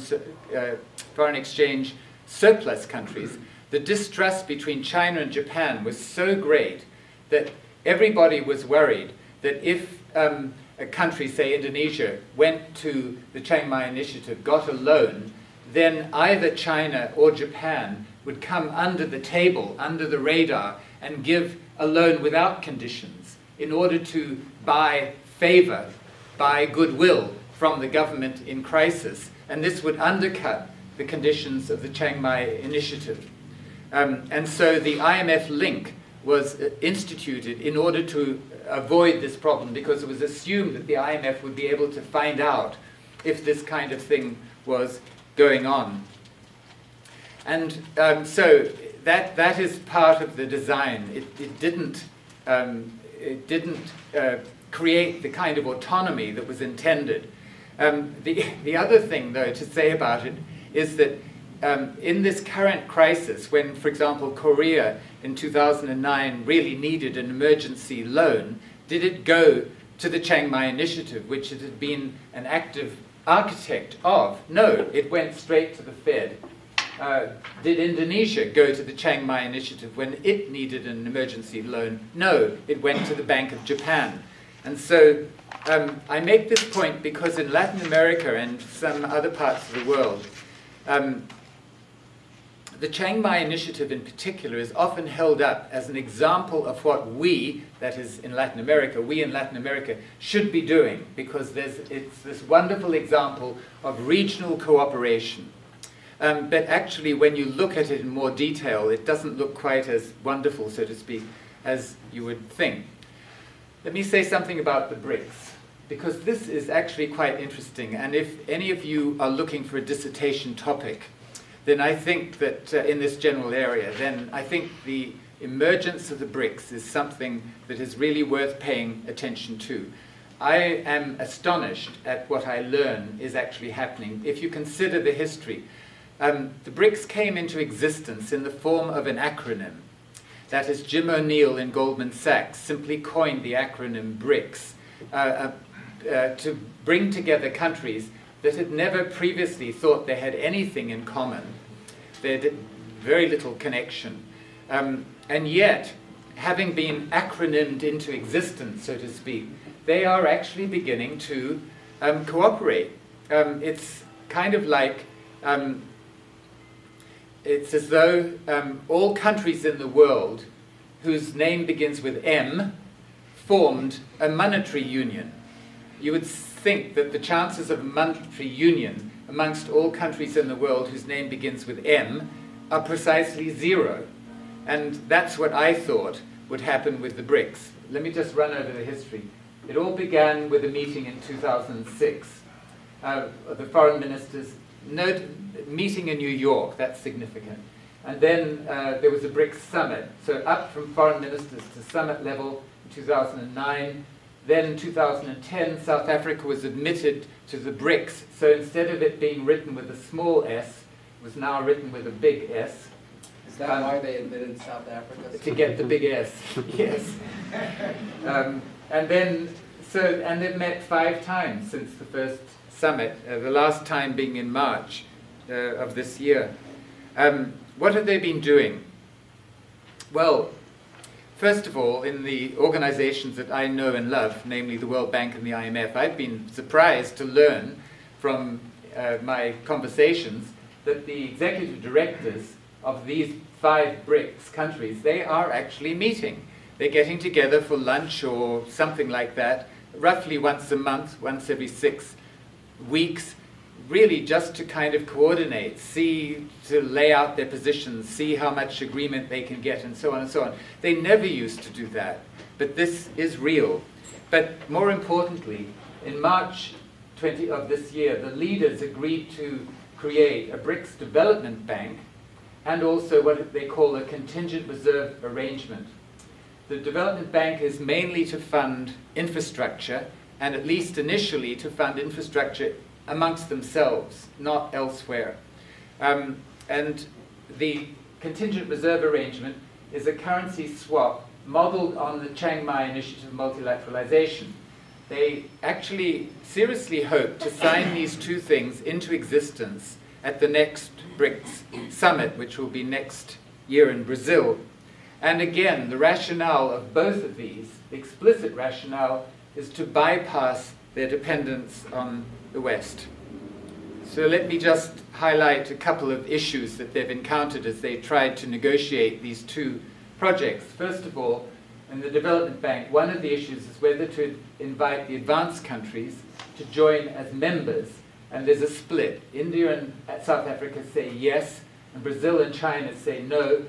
uh, foreign exchange surplus countries, the distrust between China and Japan was so great that everybody was worried that if um, a country, say Indonesia, went to the Chiang Mai initiative, got a loan, then either China or Japan would come under the table, under the radar, and give a loan without conditions in order to buy favor, buy goodwill from the government in crisis. And this would undercut the conditions of the Chiang Mai initiative. Um, and so the IMF link was uh, instituted in order to avoid this problem because it was assumed that the IMF would be able to find out if this kind of thing was going on. And um, so that, that is part of the design. It, it didn't, um, it didn't uh, create the kind of autonomy that was intended. Um, the, the other thing, though, to say about it is that um, in this current crisis, when, for example, Korea in 2009 really needed an emergency loan, did it go to the Chiang Mai Initiative, which it had been an active architect of. No, it went straight to the Fed. Uh, did Indonesia go to the Chiang Mai initiative when it needed an emergency loan? No, it went to the Bank of Japan. And so um, I make this point because in Latin America and some other parts of the world, um, the Chiang Mai Initiative in particular is often held up as an example of what we, that is in Latin America, we in Latin America should be doing because there's, it's this wonderful example of regional cooperation. Um, but actually, when you look at it in more detail, it doesn't look quite as wonderful, so to speak, as you would think. Let me say something about the BRICS, because this is actually quite interesting. And if any of you are looking for a dissertation topic, then I think that uh, in this general area, then I think the emergence of the BRICS is something that is really worth paying attention to. I am astonished at what I learn is actually happening. If you consider the history, um, the BRICS came into existence in the form of an acronym. That is, Jim O'Neill in Goldman Sachs simply coined the acronym BRICS uh, uh, uh, to bring together countries that had never previously thought they had anything in common. They had very little connection. Um, and yet, having been acronymed into existence, so to speak, they are actually beginning to um, cooperate. Um, it's kind of like, um, it's as though um, all countries in the world whose name begins with M formed a monetary union. You would think that the chances of a monetary union amongst all countries in the world whose name begins with M are precisely zero. And that's what I thought would happen with the BRICS. Let me just run over the history. It all began with a meeting in 2006. Uh, the foreign ministers note, meeting in New York, that's significant. And then uh, there was a BRICS summit. So up from foreign ministers to summit level in 2009. Then in 2010, South Africa was admitted to the BRICS. So instead of it being written with a small s, it was now written with a big S. Is that um, why they admitted South Africa? To get the big S, yes. Um, and then, so, and they've met five times since the first summit, uh, the last time being in March uh, of this year. Um, what have they been doing? Well, first of all, in the organizations that I know and love, namely the World Bank and the IMF, I've been surprised to learn from uh, my conversations that the executive directors of these five BRICS countries, they are actually meeting. They're getting together for lunch or something like that, roughly once a month, once every six weeks, really just to kind of coordinate, see, to lay out their positions, see how much agreement they can get, and so on and so on. They never used to do that, but this is real. But more importantly, in March 20 of this year, the leaders agreed to create a BRICS development bank and also what they call a contingent reserve arrangement. The development bank is mainly to fund infrastructure and at least initially to fund infrastructure amongst themselves, not elsewhere. Um, and the contingent reserve arrangement is a currency swap modeled on the Chiang Mai Initiative of Multilateralization. They actually seriously hope to sign these two things into existence at the next BRICS summit, which will be next year in Brazil. And again, the rationale of both of these, explicit rationale, is to bypass their dependence on the West. So let me just highlight a couple of issues that they've encountered as they tried to negotiate these two projects. First of all, in the Development Bank, one of the issues is whether to invite the advanced countries to join as members. And there's a split. India and South Africa say yes, and Brazil and China say no.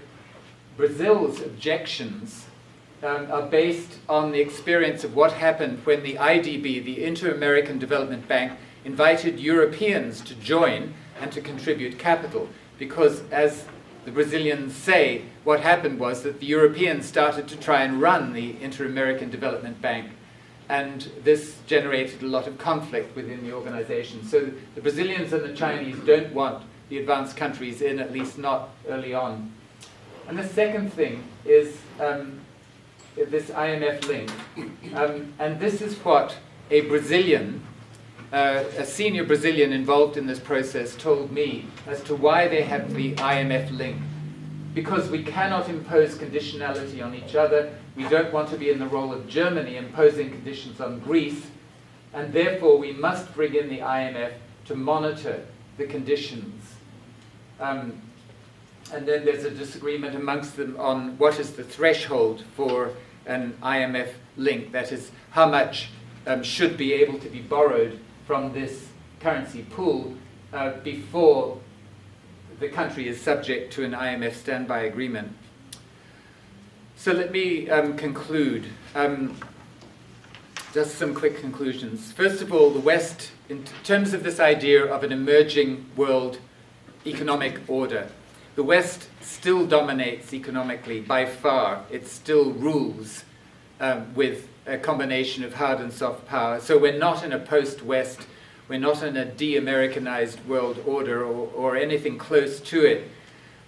Brazil's objections um, are based on the experience of what happened when the IDB, the Inter American Development Bank, invited Europeans to join and to contribute capital. Because, as the Brazilians say, what happened was that the Europeans started to try and run the Inter American Development Bank. And this generated a lot of conflict within the organization. So the Brazilians and the Chinese don't want the advanced countries in, at least not early on. And the second thing is um, this IMF link. Um, and this is what a Brazilian, uh, a senior Brazilian involved in this process, told me as to why they have the IMF link. Because we cannot impose conditionality on each other. We don't want to be in the role of Germany imposing conditions on Greece. And therefore, we must bring in the IMF to monitor the conditions. Um, and then there's a disagreement amongst them on what is the threshold for an IMF link, that is, how much um, should be able to be borrowed from this currency pool uh, before the country is subject to an IMF standby agreement. So let me um, conclude. Um, just some quick conclusions. First of all, the West, in terms of this idea of an emerging world economic order, the West still dominates economically by far. It still rules um, with a combination of hard and soft power. So we're not in a post-West, we're not in a de-Americanized world order or, or anything close to it.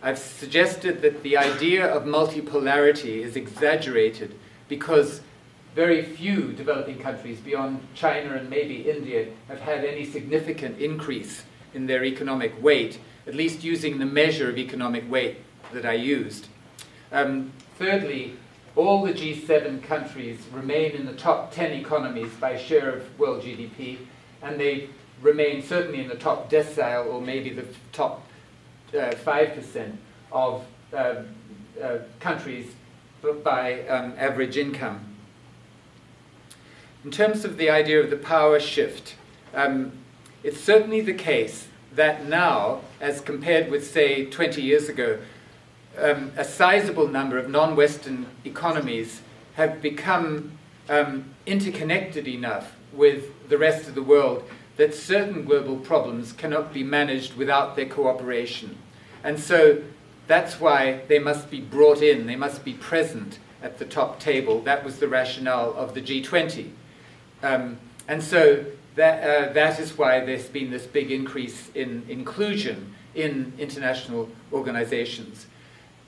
I've suggested that the idea of multipolarity is exaggerated because very few developing countries beyond China and maybe India have had any significant increase in their economic weight at least using the measure of economic weight that I used. Um, thirdly, all the G7 countries remain in the top 10 economies by share of world GDP, and they remain certainly in the top decile or maybe the top 5% of uh, uh, countries by um, average income. In terms of the idea of the power shift, um, it's certainly the case that now, as compared with, say, 20 years ago, um, a sizable number of non Western economies have become um, interconnected enough with the rest of the world that certain global problems cannot be managed without their cooperation. And so that's why they must be brought in, they must be present at the top table. That was the rationale of the G20. Um, and so that, uh, that is why there's been this big increase in inclusion in international organizations.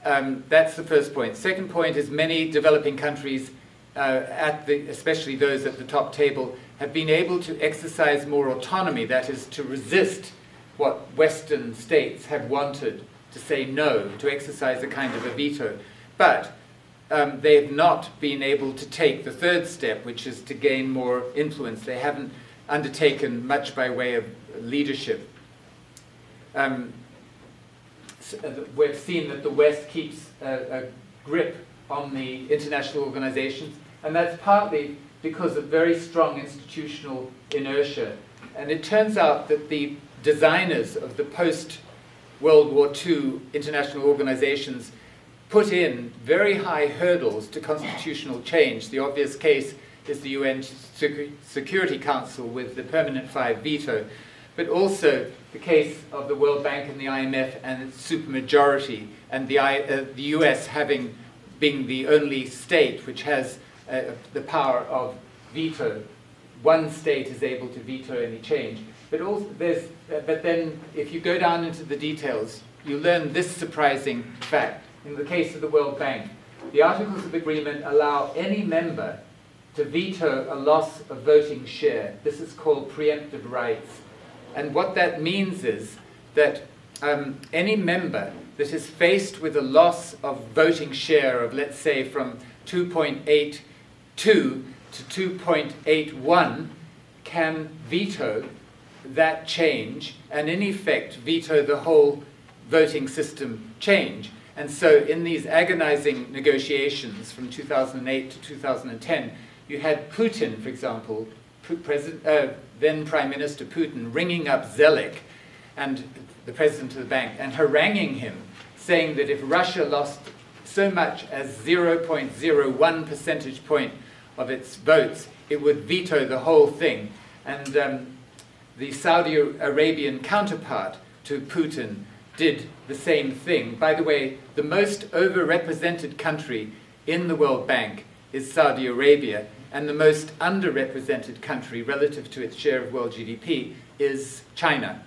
Um, that's the first point. Second point is many developing countries, uh, at the, especially those at the top table, have been able to exercise more autonomy, that is, to resist what Western states have wanted, to say no, to exercise a kind of a veto. But um, they have not been able to take the third step, which is to gain more influence. They haven't undertaken much by way of leadership. Um, uh, we've seen that the West keeps a, a grip on the international organizations, and that's partly because of very strong institutional inertia. And it turns out that the designers of the post World War II international organizations put in very high hurdles to constitutional change. The obvious case is the UN Security Council with the permanent five veto, but also the case of the World Bank and the IMF and its supermajority, and the, uh, the US having being the only state which has uh, the power of veto. One state is able to veto any change. But, also there's, uh, but then, if you go down into the details, you learn this surprising fact in the case of the World Bank, the Articles of Agreement allow any member to veto a loss of voting share. This is called preemptive rights. And what that means is that um, any member that is faced with a loss of voting share of, let's say, from 2.82 to 2.81 can veto that change and, in effect, veto the whole voting system change. And so, in these agonizing negotiations from 2008 to 2010, you had Putin, for example, uh, then Prime Minister Putin, ringing up Zoellick and the president of the bank and haranguing him, saying that if Russia lost so much as 0.01 percentage point of its votes, it would veto the whole thing. And um, the Saudi Arabian counterpart to Putin did the same thing. By the way, the most overrepresented country in the World Bank is Saudi Arabia, and the most underrepresented country relative to its share of world GDP is China.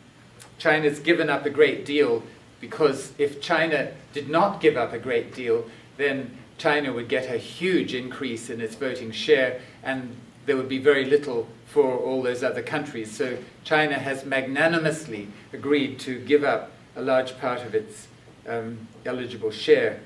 China's given up a great deal because if China did not give up a great deal, then China would get a huge increase in its voting share, and there would be very little for all those other countries. So China has magnanimously agreed to give up a large part of its um, eligible share.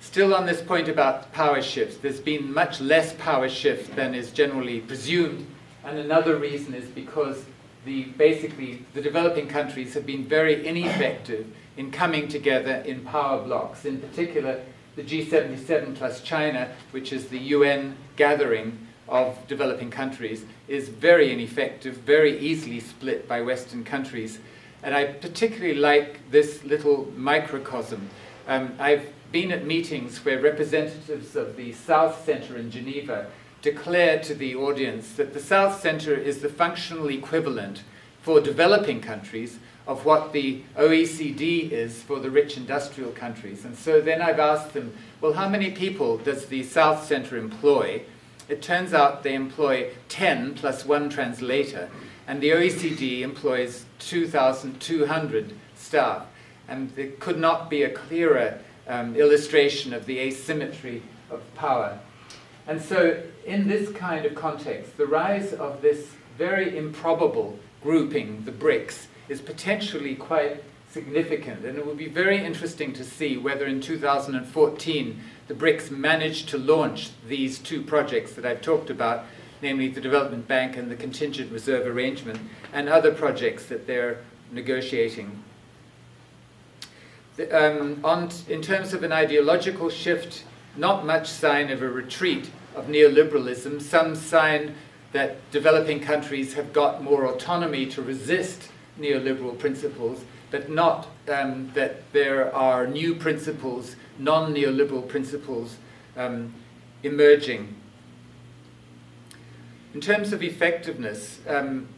Still on this point about power shifts, there's been much less power shift than is generally presumed, and another reason is because the, basically the developing countries have been very ineffective in coming together in power blocks. In particular, the G77 plus China, which is the UN gathering of developing countries, is very ineffective, very easily split by Western countries. And I particularly like this little microcosm. Um, I've been at meetings where representatives of the South Center in Geneva declare to the audience that the South Center is the functional equivalent for developing countries of what the OECD is for the rich industrial countries. And so then I've asked them, well, how many people does the South Center employ? It turns out they employ 10 plus one translator and the OECD employs 2,200 staff. And there could not be a clearer um, illustration of the asymmetry of power. And so, in this kind of context, the rise of this very improbable grouping, the BRICS, is potentially quite significant. And it will be very interesting to see whether in 2014 the BRICS managed to launch these two projects that I've talked about namely the Development Bank and the Contingent Reserve Arrangement, and other projects that they're negotiating. The, um, on, in terms of an ideological shift, not much sign of a retreat of neoliberalism, some sign that developing countries have got more autonomy to resist neoliberal principles, but not um, that there are new principles, non neoliberal principles um, emerging. In terms of effectiveness, um,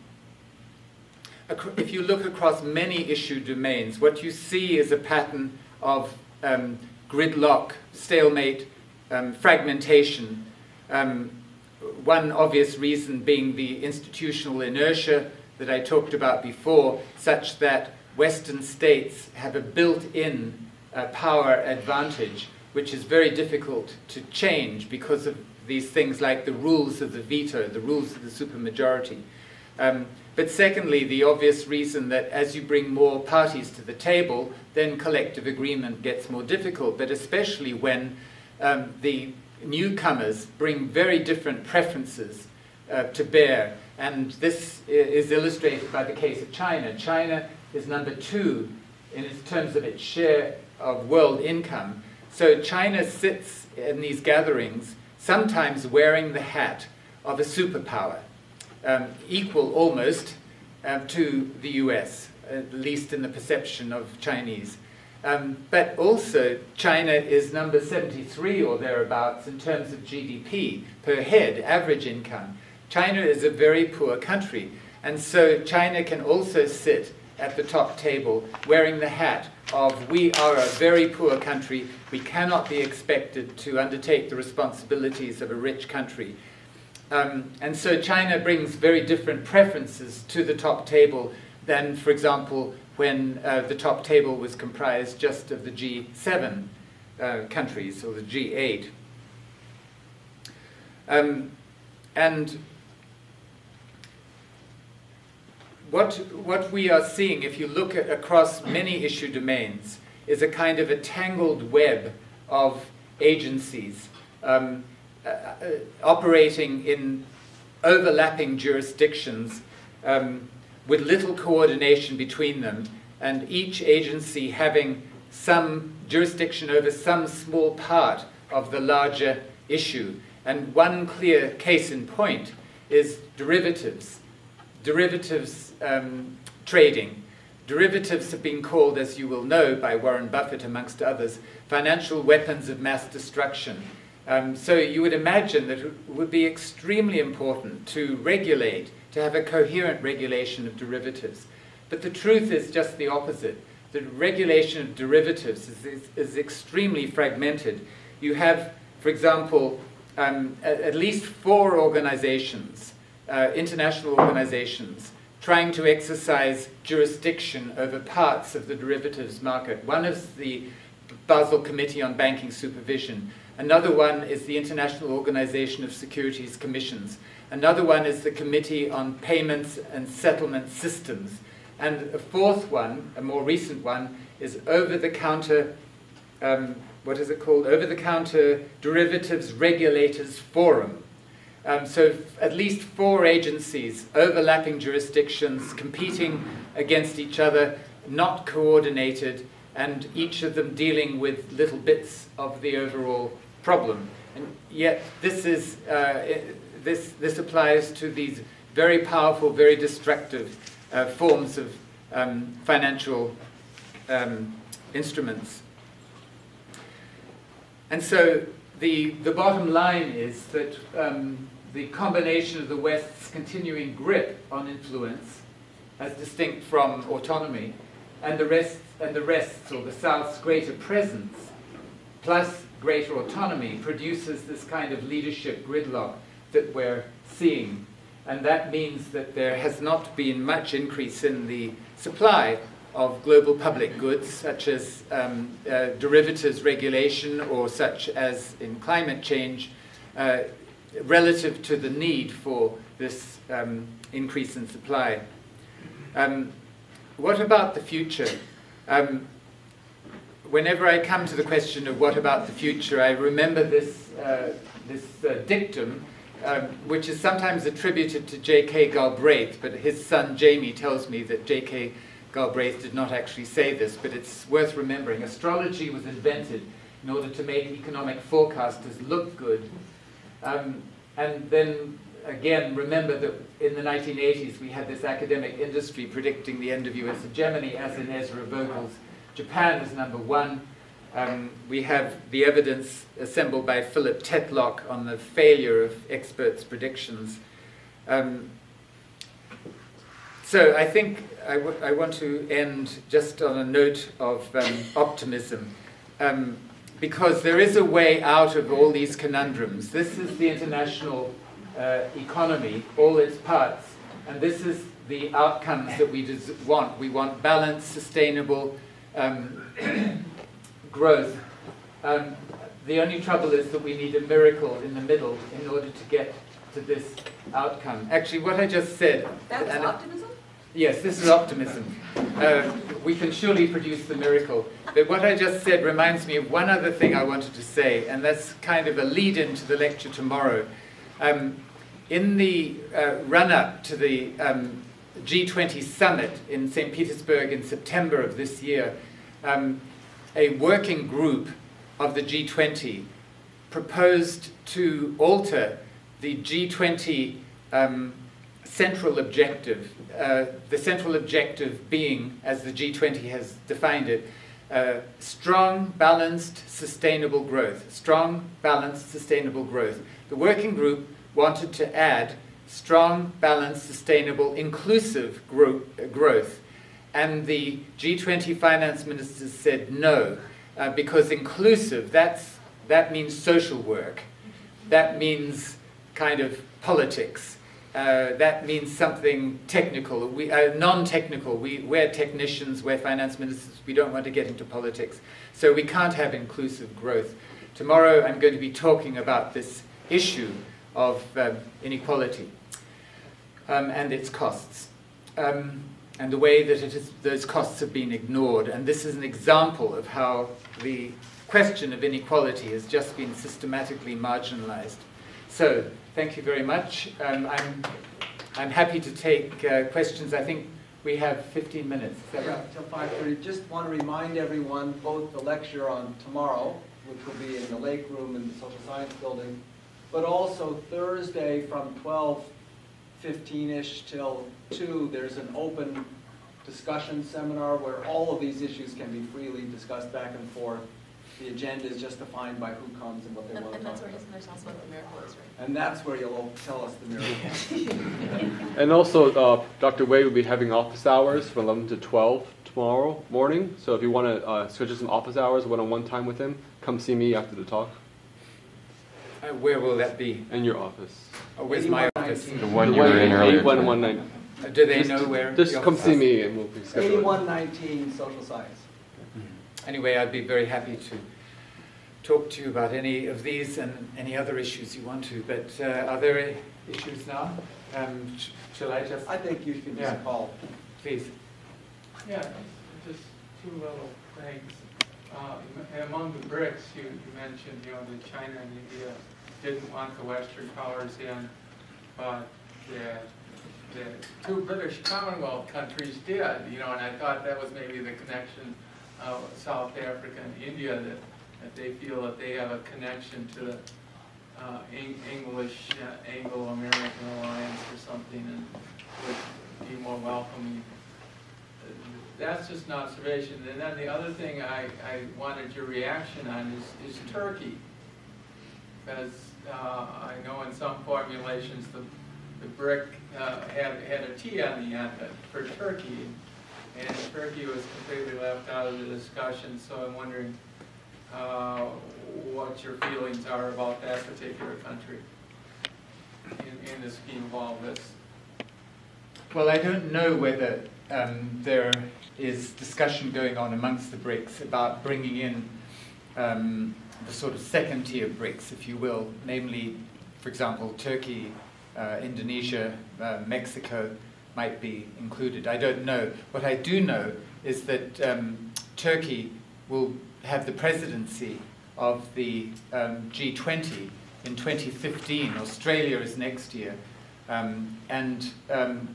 if you look across many issue domains, what you see is a pattern of um, gridlock, stalemate, um, fragmentation. Um, one obvious reason being the institutional inertia that I talked about before, such that Western states have a built in uh, power advantage, which is very difficult to change because of these things like the rules of the veto, the rules of the supermajority. Um, but secondly, the obvious reason that as you bring more parties to the table, then collective agreement gets more difficult, but especially when um, the newcomers bring very different preferences uh, to bear. And this is illustrated by the case of China. China is number two in terms of its share of world income. So China sits in these gatherings, sometimes wearing the hat of a superpower, um, equal almost um, to the US, at least in the perception of Chinese. Um, but also, China is number 73 or thereabouts in terms of GDP per head, average income. China is a very poor country, and so China can also sit at the top table wearing the hat of we are a very poor country, we cannot be expected to undertake the responsibilities of a rich country. Um, and so China brings very different preferences to the top table than, for example, when uh, the top table was comprised just of the G7 uh, countries or the G8. Um, and what, what we are seeing, if you look at, across many issue domains, is a kind of a tangled web of agencies um, uh, uh, operating in overlapping jurisdictions um, with little coordination between them, and each agency having some jurisdiction over some small part of the larger issue. And one clear case in point is derivatives. Derivatives um, trading. Derivatives have been called, as you will know, by Warren Buffett, amongst others, financial weapons of mass destruction. Um, so you would imagine that it would be extremely important to regulate, to have a coherent regulation of derivatives. But the truth is just the opposite. The regulation of derivatives is, is, is extremely fragmented. You have, for example, um, at, least four organizations, uh, international organizations, trying to exercise jurisdiction over parts of the derivatives market. One is the Basel Committee on Banking Supervision. Another one is the International Organization of Securities Commissions. Another one is the Committee on Payments and Settlement Systems. And a fourth one, a more recent one, is over-the-counter, um, what is it called? Over-the-counter Derivatives Regulators Forum. Um, so at least four agencies, overlapping jurisdictions, competing against each other, not coordinated, and each of them dealing with little bits of the overall problem. And yet this, is, uh, this, this applies to these very powerful, very destructive uh, forms of um, financial um, instruments. And so the, the bottom line is that um, the combination of the West's continuing grip on influence, as distinct from autonomy, and the rest and the rest's or the South's greater presence, plus greater autonomy, produces this kind of leadership gridlock that we're seeing. And that means that there has not been much increase in the supply of global public goods, such as um, uh, derivatives regulation or such as in climate change, uh, relative to the need for this um, increase in supply. Um, what about the future? Um, whenever I come to the question of what about the future, I remember this, uh, this uh, dictum, um, which is sometimes attributed to J.K. Galbraith, but his son Jamie tells me that J.K. Galbraith did not actually say this, but it's worth remembering. Astrology was invented in order to make economic forecasters look good. Um, and then again, remember that in the 1980s we had this academic industry predicting the end of US hegemony, as in Ezra Vogel's Japan is number one. Um, we have the evidence assembled by Philip Tetlock on the failure of experts' predictions. Um, so I think I, want to end just on a note of um, optimism, um, because there is a way out of all these conundrums. This is the international uh, economy, all its parts, and this is the outcomes that we want. We want balanced, sustainable um, growth. Um, the only trouble is that we need a miracle in the middle in order to get to this outcome. Actually, what I just said. That was optimism? Yes, this is optimism. Uh, we can surely produce the miracle. But what I just said reminds me of one other thing I wanted to say, and that's kind of a lead in to the lecture tomorrow. Um, in the uh, run up to the um, G20 summit in St. Petersburg in September of this year, um, a working group of the G20 proposed to alter the G20 um, central objective, uh, the central objective being, as the G20 has defined it, uh, strong, balanced, sustainable growth. Strong, balanced, sustainable growth. The working group wanted to add strong, balanced, sustainable, inclusive gro- growth. And the G20 finance ministers said no, uh, because inclusive, that's, that means social work. That means kind of politics. Uh, that means something technical, we, uh, non-technical. We, we're technicians, we're finance ministers, we don't want to get into politics. So we can't have inclusive growth. Tomorrow I'm going to be talking about this issue of um, inequality um, and its costs, um, and the way that is, those costs have been ignored. And this is an example of how the question of inequality has just been systematically marginalized. So, thank you very much. Um, I'm, I'm happy to take uh, questions. I think we have 15 minutes. Yeah, till 5.30. Just want to remind everyone, both the lecture on tomorrow, which will be in the Lake Room in the Social Science Building, but also Thursday from 12, 15-ish till 2, there's an open discussion seminar where all of these issues can be freely discussed back and forth. The agenda is just defined by who comes and what they And want to and talk that's where about. his nurse also what the miracle is, right? And that's where you'll tell us the miracle. And also, uh, Dr. Wade will be having office hours from 11 to 12 tomorrow morning. So if you want to uh, schedule some office hours, one-on-one time with him, come see me after the talk Uh, where will that be? in your office. Oh, where's my office? 8119. The one you were in earlier. 8119. Uh, do they Just- know where? Just the come see me and we'll be scheduling. 8119 Social Science. Anyway, I'd be very happy to talk to you about any of these and any other issues you want to. But uh, are there any issues now? Um, sh- shall I just, I think you should Yeah. just call. please? Yeah, just two little things. Uh, Among the BRICS, you you mentioned, you know, that China and India didn't want the Western powers in, but the, the two British Commonwealth countries did, you know, and I thought that was maybe the connection, of South Africa and India, that, that they feel that they have a connection to the uh, Eng- English, uh, Anglo-American alliance or something, and would be more welcoming that's just an observation. And then the other thing I, I wanted your reaction on is, is Turkey. Because uh, I know in some formulations the, the brick uh, had, had a T on the end for Turkey. And Turkey was completely left out of the discussion, so I'm wondering uh, what your feelings are about that particular country in, in the scheme of all this. Well, I don't know whether um, there is discussion going on amongst the BRICS about bringing in um, the sort of second tier BRICS, if you will, namely, for example, Turkey, uh, Indonesia, uh, Mexico might be included. I don't know. What I do know is that um, Turkey will have the presidency of the um, G20 in 2015. Australia is next year. Um, and um,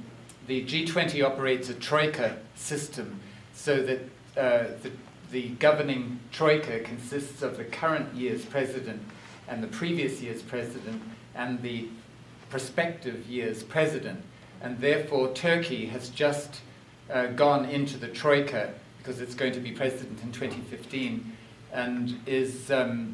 the G20 operates a troika system so that uh, the, the governing troika consists of the current year's president and the previous year's president and the prospective year's president. And therefore, Turkey has just uh, gone into the troika because it's going to be president in 2015 and is, um,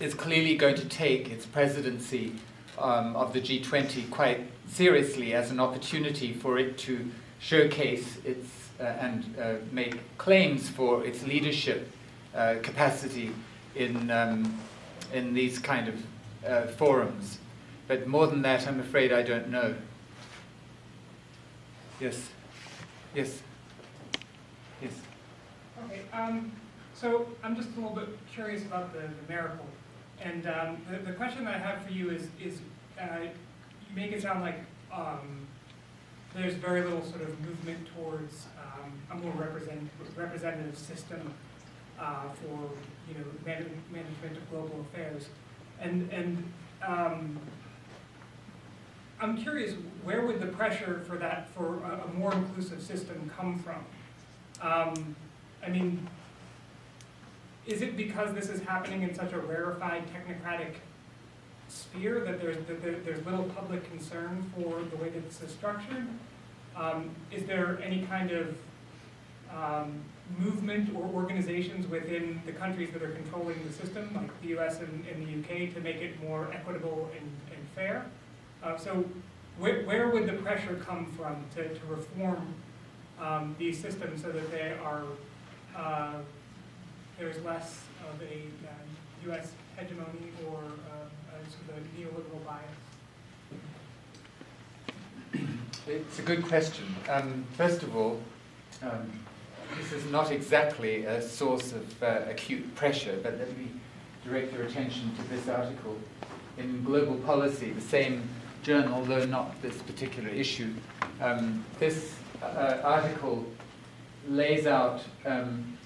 is clearly going to take its presidency um, of the G20 quite seriously as an opportunity for it to showcase its uh, and uh, make claims for its leadership uh, capacity in um, in these kind of uh, forums. But more than that, I'm afraid I don't know. Yes. Yes. Yes. Um, so I'm just a little bit curious about the, the miracle. And um, the, the question that I have for you is, is uh, you make it sound like um, there's very little sort of movement towards um, a more represent, representative system uh, for you know man, management of global affairs. And and um, I'm curious, where would the pressure for that for a, a more inclusive system come from? Um, I mean, is it because this is happening in such a rarefied technocratic sphere that there's, that there- there's little public concern for the way that this is structured? Um, Is there any kind of um, movement or organizations within the countries that are controlling the system, like the US and, and the UK, to make it more equitable and, and fair? Uh, so where, where would the pressure come from to, to reform um, these systems so that they are, uh, there's less of a uh, US hegemony or uh, sort of a neoliberal bias? It's a good question. Um, first of all, um, this is not exactly a source of uh, acute pressure, but let me direct your attention to this article in Global Policy, the same journal, although not this particular issue. Um, this uh, article lays out um,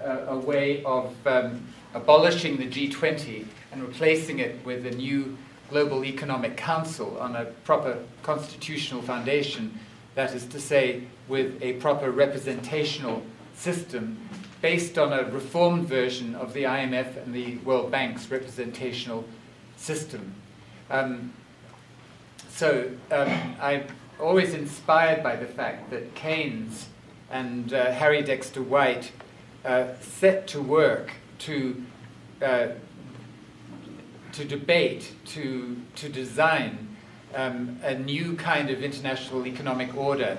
a, a way of um, abolishing the G20 and replacing it with a new Global Economic Council on a proper constitutional foundation, that is to say, with a proper representational system based on a reformed version of the IMF and the World Bank's representational system. Um, so um, I'm always inspired by the fact that Keynes and uh, Harry Dexter White uh, set to work to uh, to debate, to, to design um, a new kind of international economic order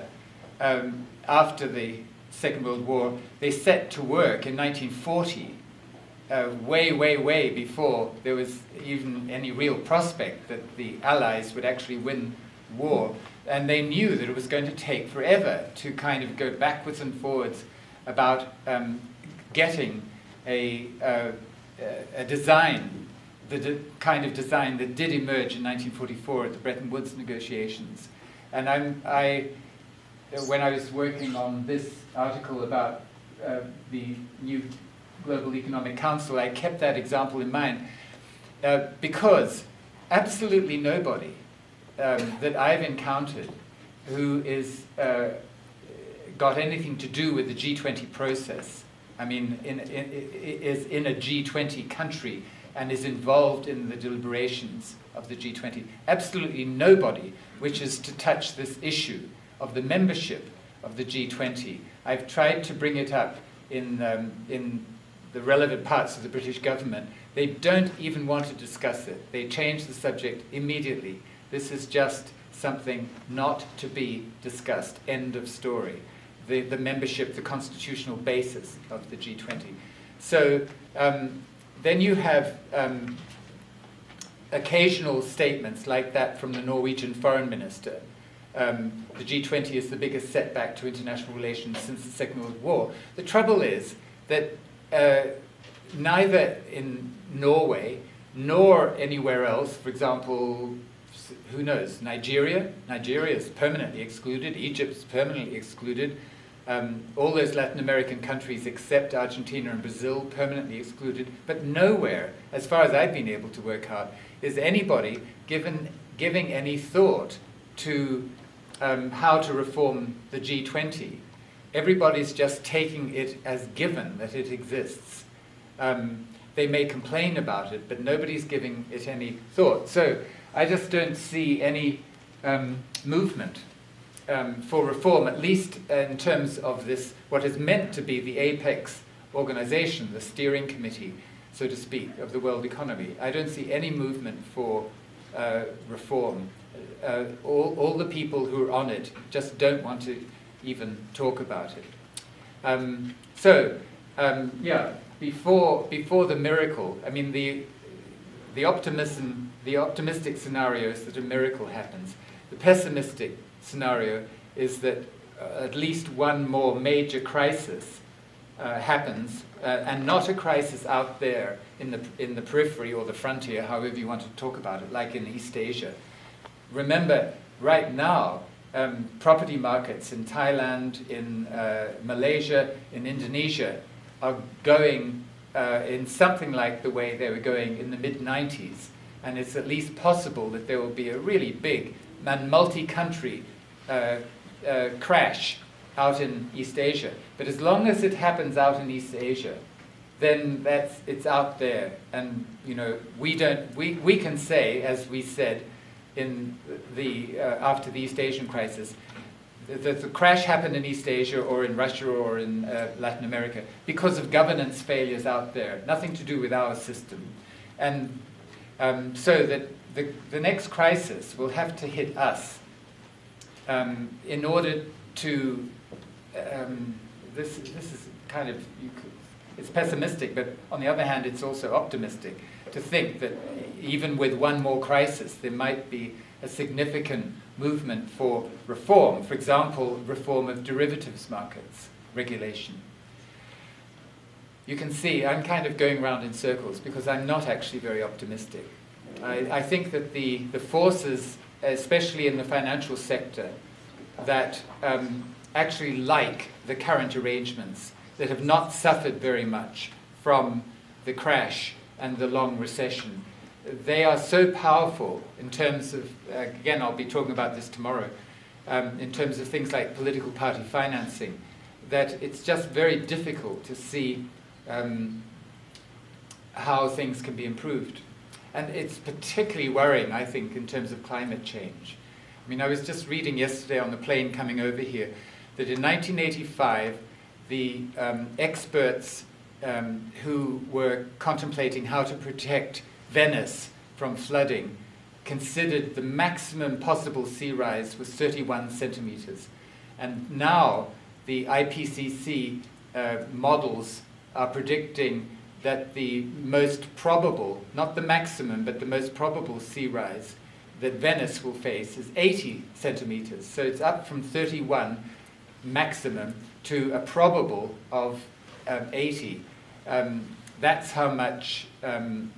um, after the Second World War. They set to work in 1940, uh, way, way, way before there was even any real prospect that the Allies would actually win war. And they knew that it was going to take forever to kind of go backwards and forwards about um, getting a, uh, a design the de- kind of design that did emerge in 1944 at the Bretton Woods negotiations. And I'm, I, when I was working on this article about uh, the new Global Economic Council, I kept that example in mind uh, because absolutely nobody um, that I've encountered who is uh, got anything to do with the G20 process. I mean, in, in, is in a G20 country and is involved in the deliberations of the G20. Absolutely nobody wishes to touch this issue of the membership of the G20. I've tried to bring it up in, um, in the relevant parts of the British government. They don't even want to discuss it. They change the subject immediately. This is just something not to be discussed. End of story. The, the membership, the constitutional basis of the G20. So um, then you have um, occasional statements like that from the Norwegian foreign minister. Um, the G20 is the biggest setback to international relations since the Second World War. The trouble is that uh, neither in Norway nor anywhere else, for example, who knows, Nigeria, Nigeria is permanently excluded, Egypt is permanently excluded, um, all those Latin American countries except Argentina and Brazil permanently excluded, but nowhere, as far as I've been able to work out, is anybody given, giving any thought to um, how to reform the G20. Everybody's just taking it as given that it exists. Um, they may complain about it, but nobody's giving it any thought. So I just don't see any um, movement um, for reform, at least in terms of this, what is meant to be the apex organization, the steering committee, so to speak, of the world economy. I don't see any movement for uh, reform. Uh, all, all the people who are on it just don't want to even talk about it. Um, so, um, yeah, before, before the miracle, I mean, the, the optimism, the optimistic scenario is that a miracle happens. The pessimistic scenario is that uh, at least one more major crisis uh, happens, uh, and not a crisis out there in the, in the periphery or the frontier, however you want to talk about it, like in East Asia. Remember, right now, um, property markets in Thailand, in uh, Malaysia, in Indonesia are going uh, in something like the way they were going in the mid 90s. And it's at least possible that there will be a really big and multi country uh, uh, crash out in East Asia. But as long as it happens out in East Asia, then that's it's out there, and you know we don't we, we can say as we said in the uh, after the East Asian crisis that the crash happened in East Asia or in Russia or in uh, Latin America because of governance failures out there, nothing to do with our system, and um, so that the, the next crisis will have to hit us um, in order to um, this this is kind of could, it's pessimistic, but on the other hand, it's also optimistic to think that even with one more crisis, there might be a significant movement for reform. For example, reform of derivatives markets regulation. You can see I'm kind of going round in circles because I'm not actually very optimistic. I, I think that the, the forces, especially in the financial sector, that um, actually like the current arrangements that have not suffered very much from the crash and the long recession. They are so powerful in terms of, again, I'll be talking about this tomorrow, um, in terms of things like political party financing, that it's just very difficult to see um, how things can be improved. And it's particularly worrying, I think, in terms of climate change. I mean, I was just reading yesterday on the plane coming over here that in 1985, the um, experts um, who were contemplating how to protect Venice from flooding considered the maximum possible sea rise was 31 centimeters. And now the IPCC uh, models are predicting that the most probable, not the maximum, but the most probable sea rise that Venice will face is 80 centimeters. So it's up from 31 maximum to a probable of um, 80. Um, that's how much um,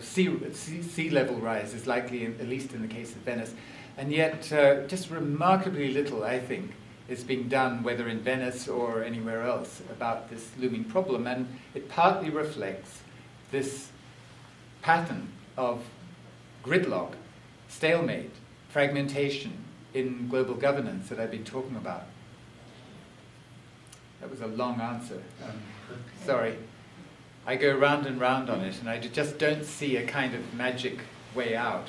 sea, sea, sea, level rise is likely, in, at least in the case of Venice. And yet, uh, just remarkably little, I think, is being done, whether in Venice or anywhere else, about this looming problem. And it partly reflects this pattern of gridlock, stalemate, fragmentation, in global governance that I've been talking about. That was a long answer. Um, sorry. I go round and round on it, and I just don't see a kind of magic way out,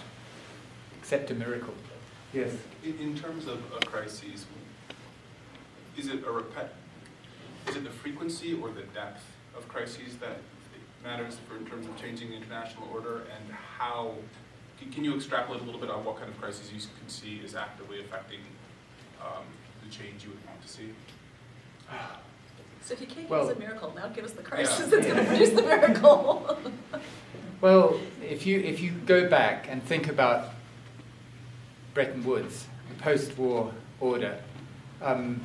except a miracle. Yes? In, terms of crises, is it a repet, is it the frequency or the depth of crises that matters for in terms of changing the international order, and how can you extrapolate a little bit on what kind of crises you can see is actively affecting um, the change you would want to see? So if you can't well, give us a miracle, now give us the crisis yeah. that's going to produce the miracle. well, if you if you go back and think about Bretton Woods, the post-war order, um,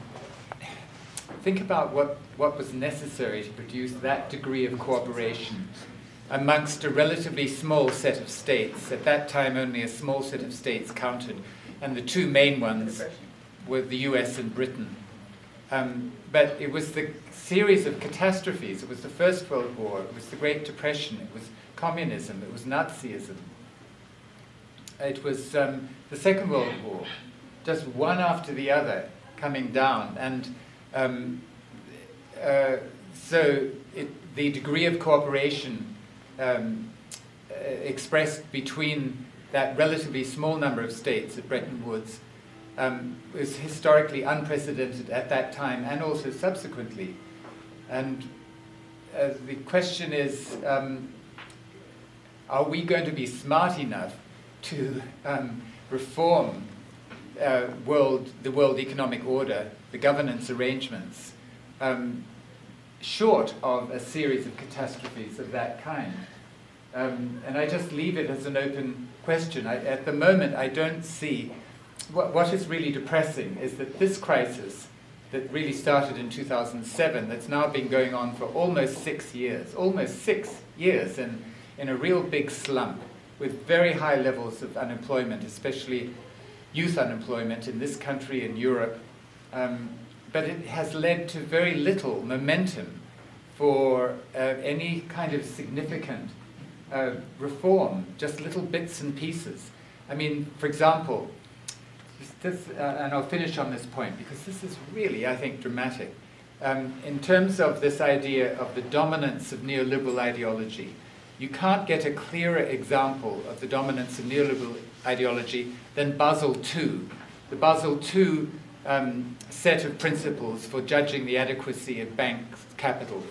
think about what, what was necessary to produce that degree of cooperation amongst a relatively small set of states. At that time, only a small set of states counted, and the two main ones were the US and Britain. Um, but it was the series of catastrophes. It was the First World War, it was the Great Depression, it was communism, it was Nazism, it was um, the Second World War, just one after the other coming down. And um, uh, so it, the degree of cooperation um, uh, expressed between that relatively small number of states at Bretton Woods um, was historically unprecedented at that time and also subsequently. And uh, the question is um, are we going to be smart enough to um, reform uh, world, the world economic order, the governance arrangements, um, short of a series of catastrophes of that kind. Um, and I just leave it as an open question. I, at the moment, I don't see what, what is really depressing is that this crisis that really started in 2007, that's now been going on for almost six years, almost six years, in, in a real big slump with very high levels of unemployment, especially youth unemployment in this country and Europe. Um, but it has led to very little momentum for uh, any kind of significant uh, reform, just little bits and pieces. I mean, for example, this, uh, and I'll finish on this point because this is really, I think, dramatic. Um, in terms of this idea of the dominance of neoliberal ideology, you can't get a clearer example of the dominance of neoliberal ideology than Basel II. The Basel II um, set of principles for judging the adequacy of bank capital.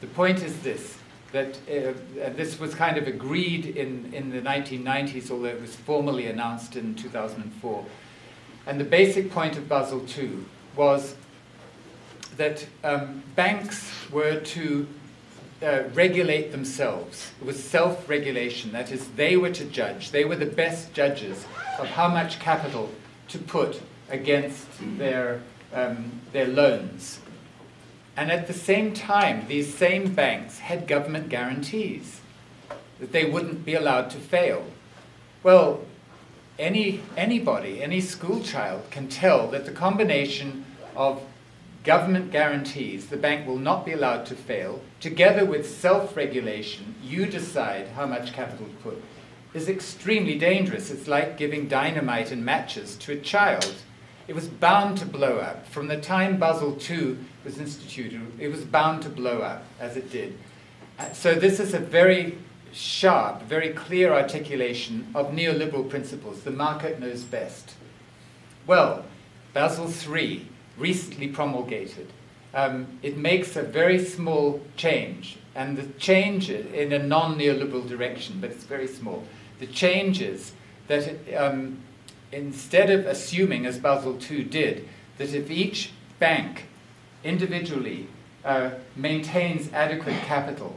The point is this that uh, this was kind of agreed in, in the 1990s, although it was formally announced in 2004. And the basic point of Basel II was that um, banks were to uh, regulate themselves. It was self regulation. That is, they were to judge. They were the best judges of how much capital to put against their, um, their loans. And at the same time, these same banks had government guarantees that they wouldn't be allowed to fail. Well, any, anybody, any school child can tell that the combination of government guarantees, the bank will not be allowed to fail, together with self regulation, you decide how much capital to put, is extremely dangerous. It's like giving dynamite and matches to a child. It was bound to blow up. From the time Basel II was instituted, it was bound to blow up, as it did. Uh, so, this is a very sharp, very clear articulation of neoliberal principles. The market knows best. Well, Basel III, recently promulgated, um, it makes a very small change, and the change in a non neoliberal direction, but it's very small. The change is that it, um, instead of assuming, as Basel II did, that if each bank individually uh, maintains adequate capital,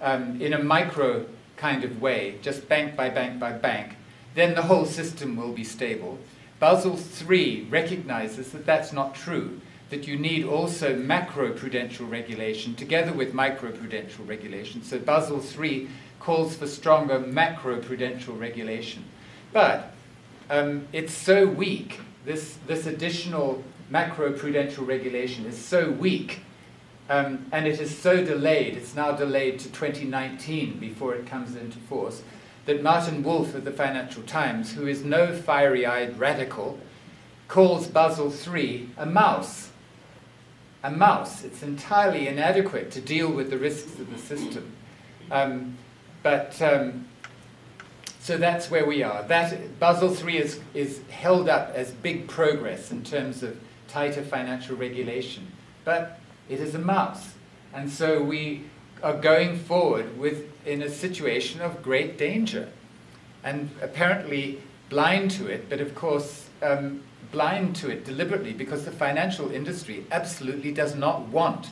um, in a micro kind of way, just bank by bank by bank, then the whole system will be stable. Basel III recognizes that that's not true, that you need also macro-prudential regulation together with micro-prudential regulation. So Basel III calls for stronger macro-prudential regulation. But um, it's so weak, this, this additional macro-prudential regulation is so weak um, and it is so delayed, it's now delayed to 2019 before it comes into force, that Martin Wolf of the Financial Times, who is no fiery eyed radical, calls Basel III a mouse. A mouse. It's entirely inadequate to deal with the risks of the system. Um, but um, so that's where we are. That Basel III is, is held up as big progress in terms of tighter financial regulation. But it is a mouse. And so we are going forward with, in a situation of great danger. And apparently blind to it, but of course um, blind to it deliberately because the financial industry absolutely does not want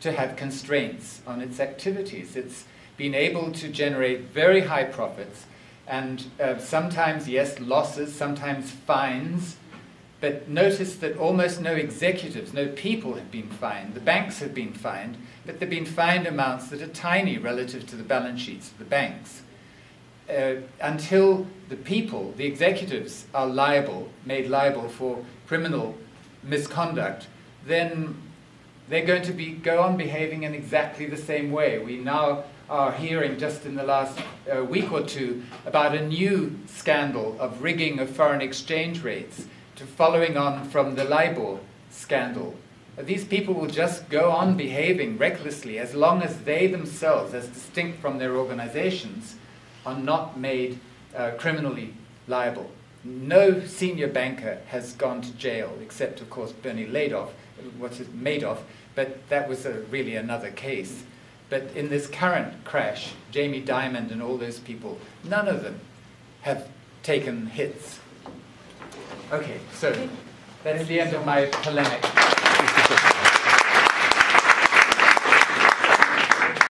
to have constraints on its activities. It's been able to generate very high profits and uh, sometimes, yes, losses, sometimes fines, but notice that almost no executives, no people have been fined. The banks have been fined, but they've been fined amounts that are tiny relative to the balance sheets of the banks. Uh, until the people, the executives, are liable, made liable for criminal misconduct, then they're going to be, go on behaving in exactly the same way. We now are hearing just in the last uh, week or two about a new scandal of rigging of foreign exchange rates to following on from the LIBOR scandal. These people will just go on behaving recklessly as long as they themselves, as distinct from their organizations, are not made uh, criminally liable. No senior banker has gone to jail, except, of course, Bernie Madoff, what's Madoff, but that was a, really another case. But in this current crash, Jamie Dimon and all those people, none of them have taken hits Okay, so that's the end of my polemic.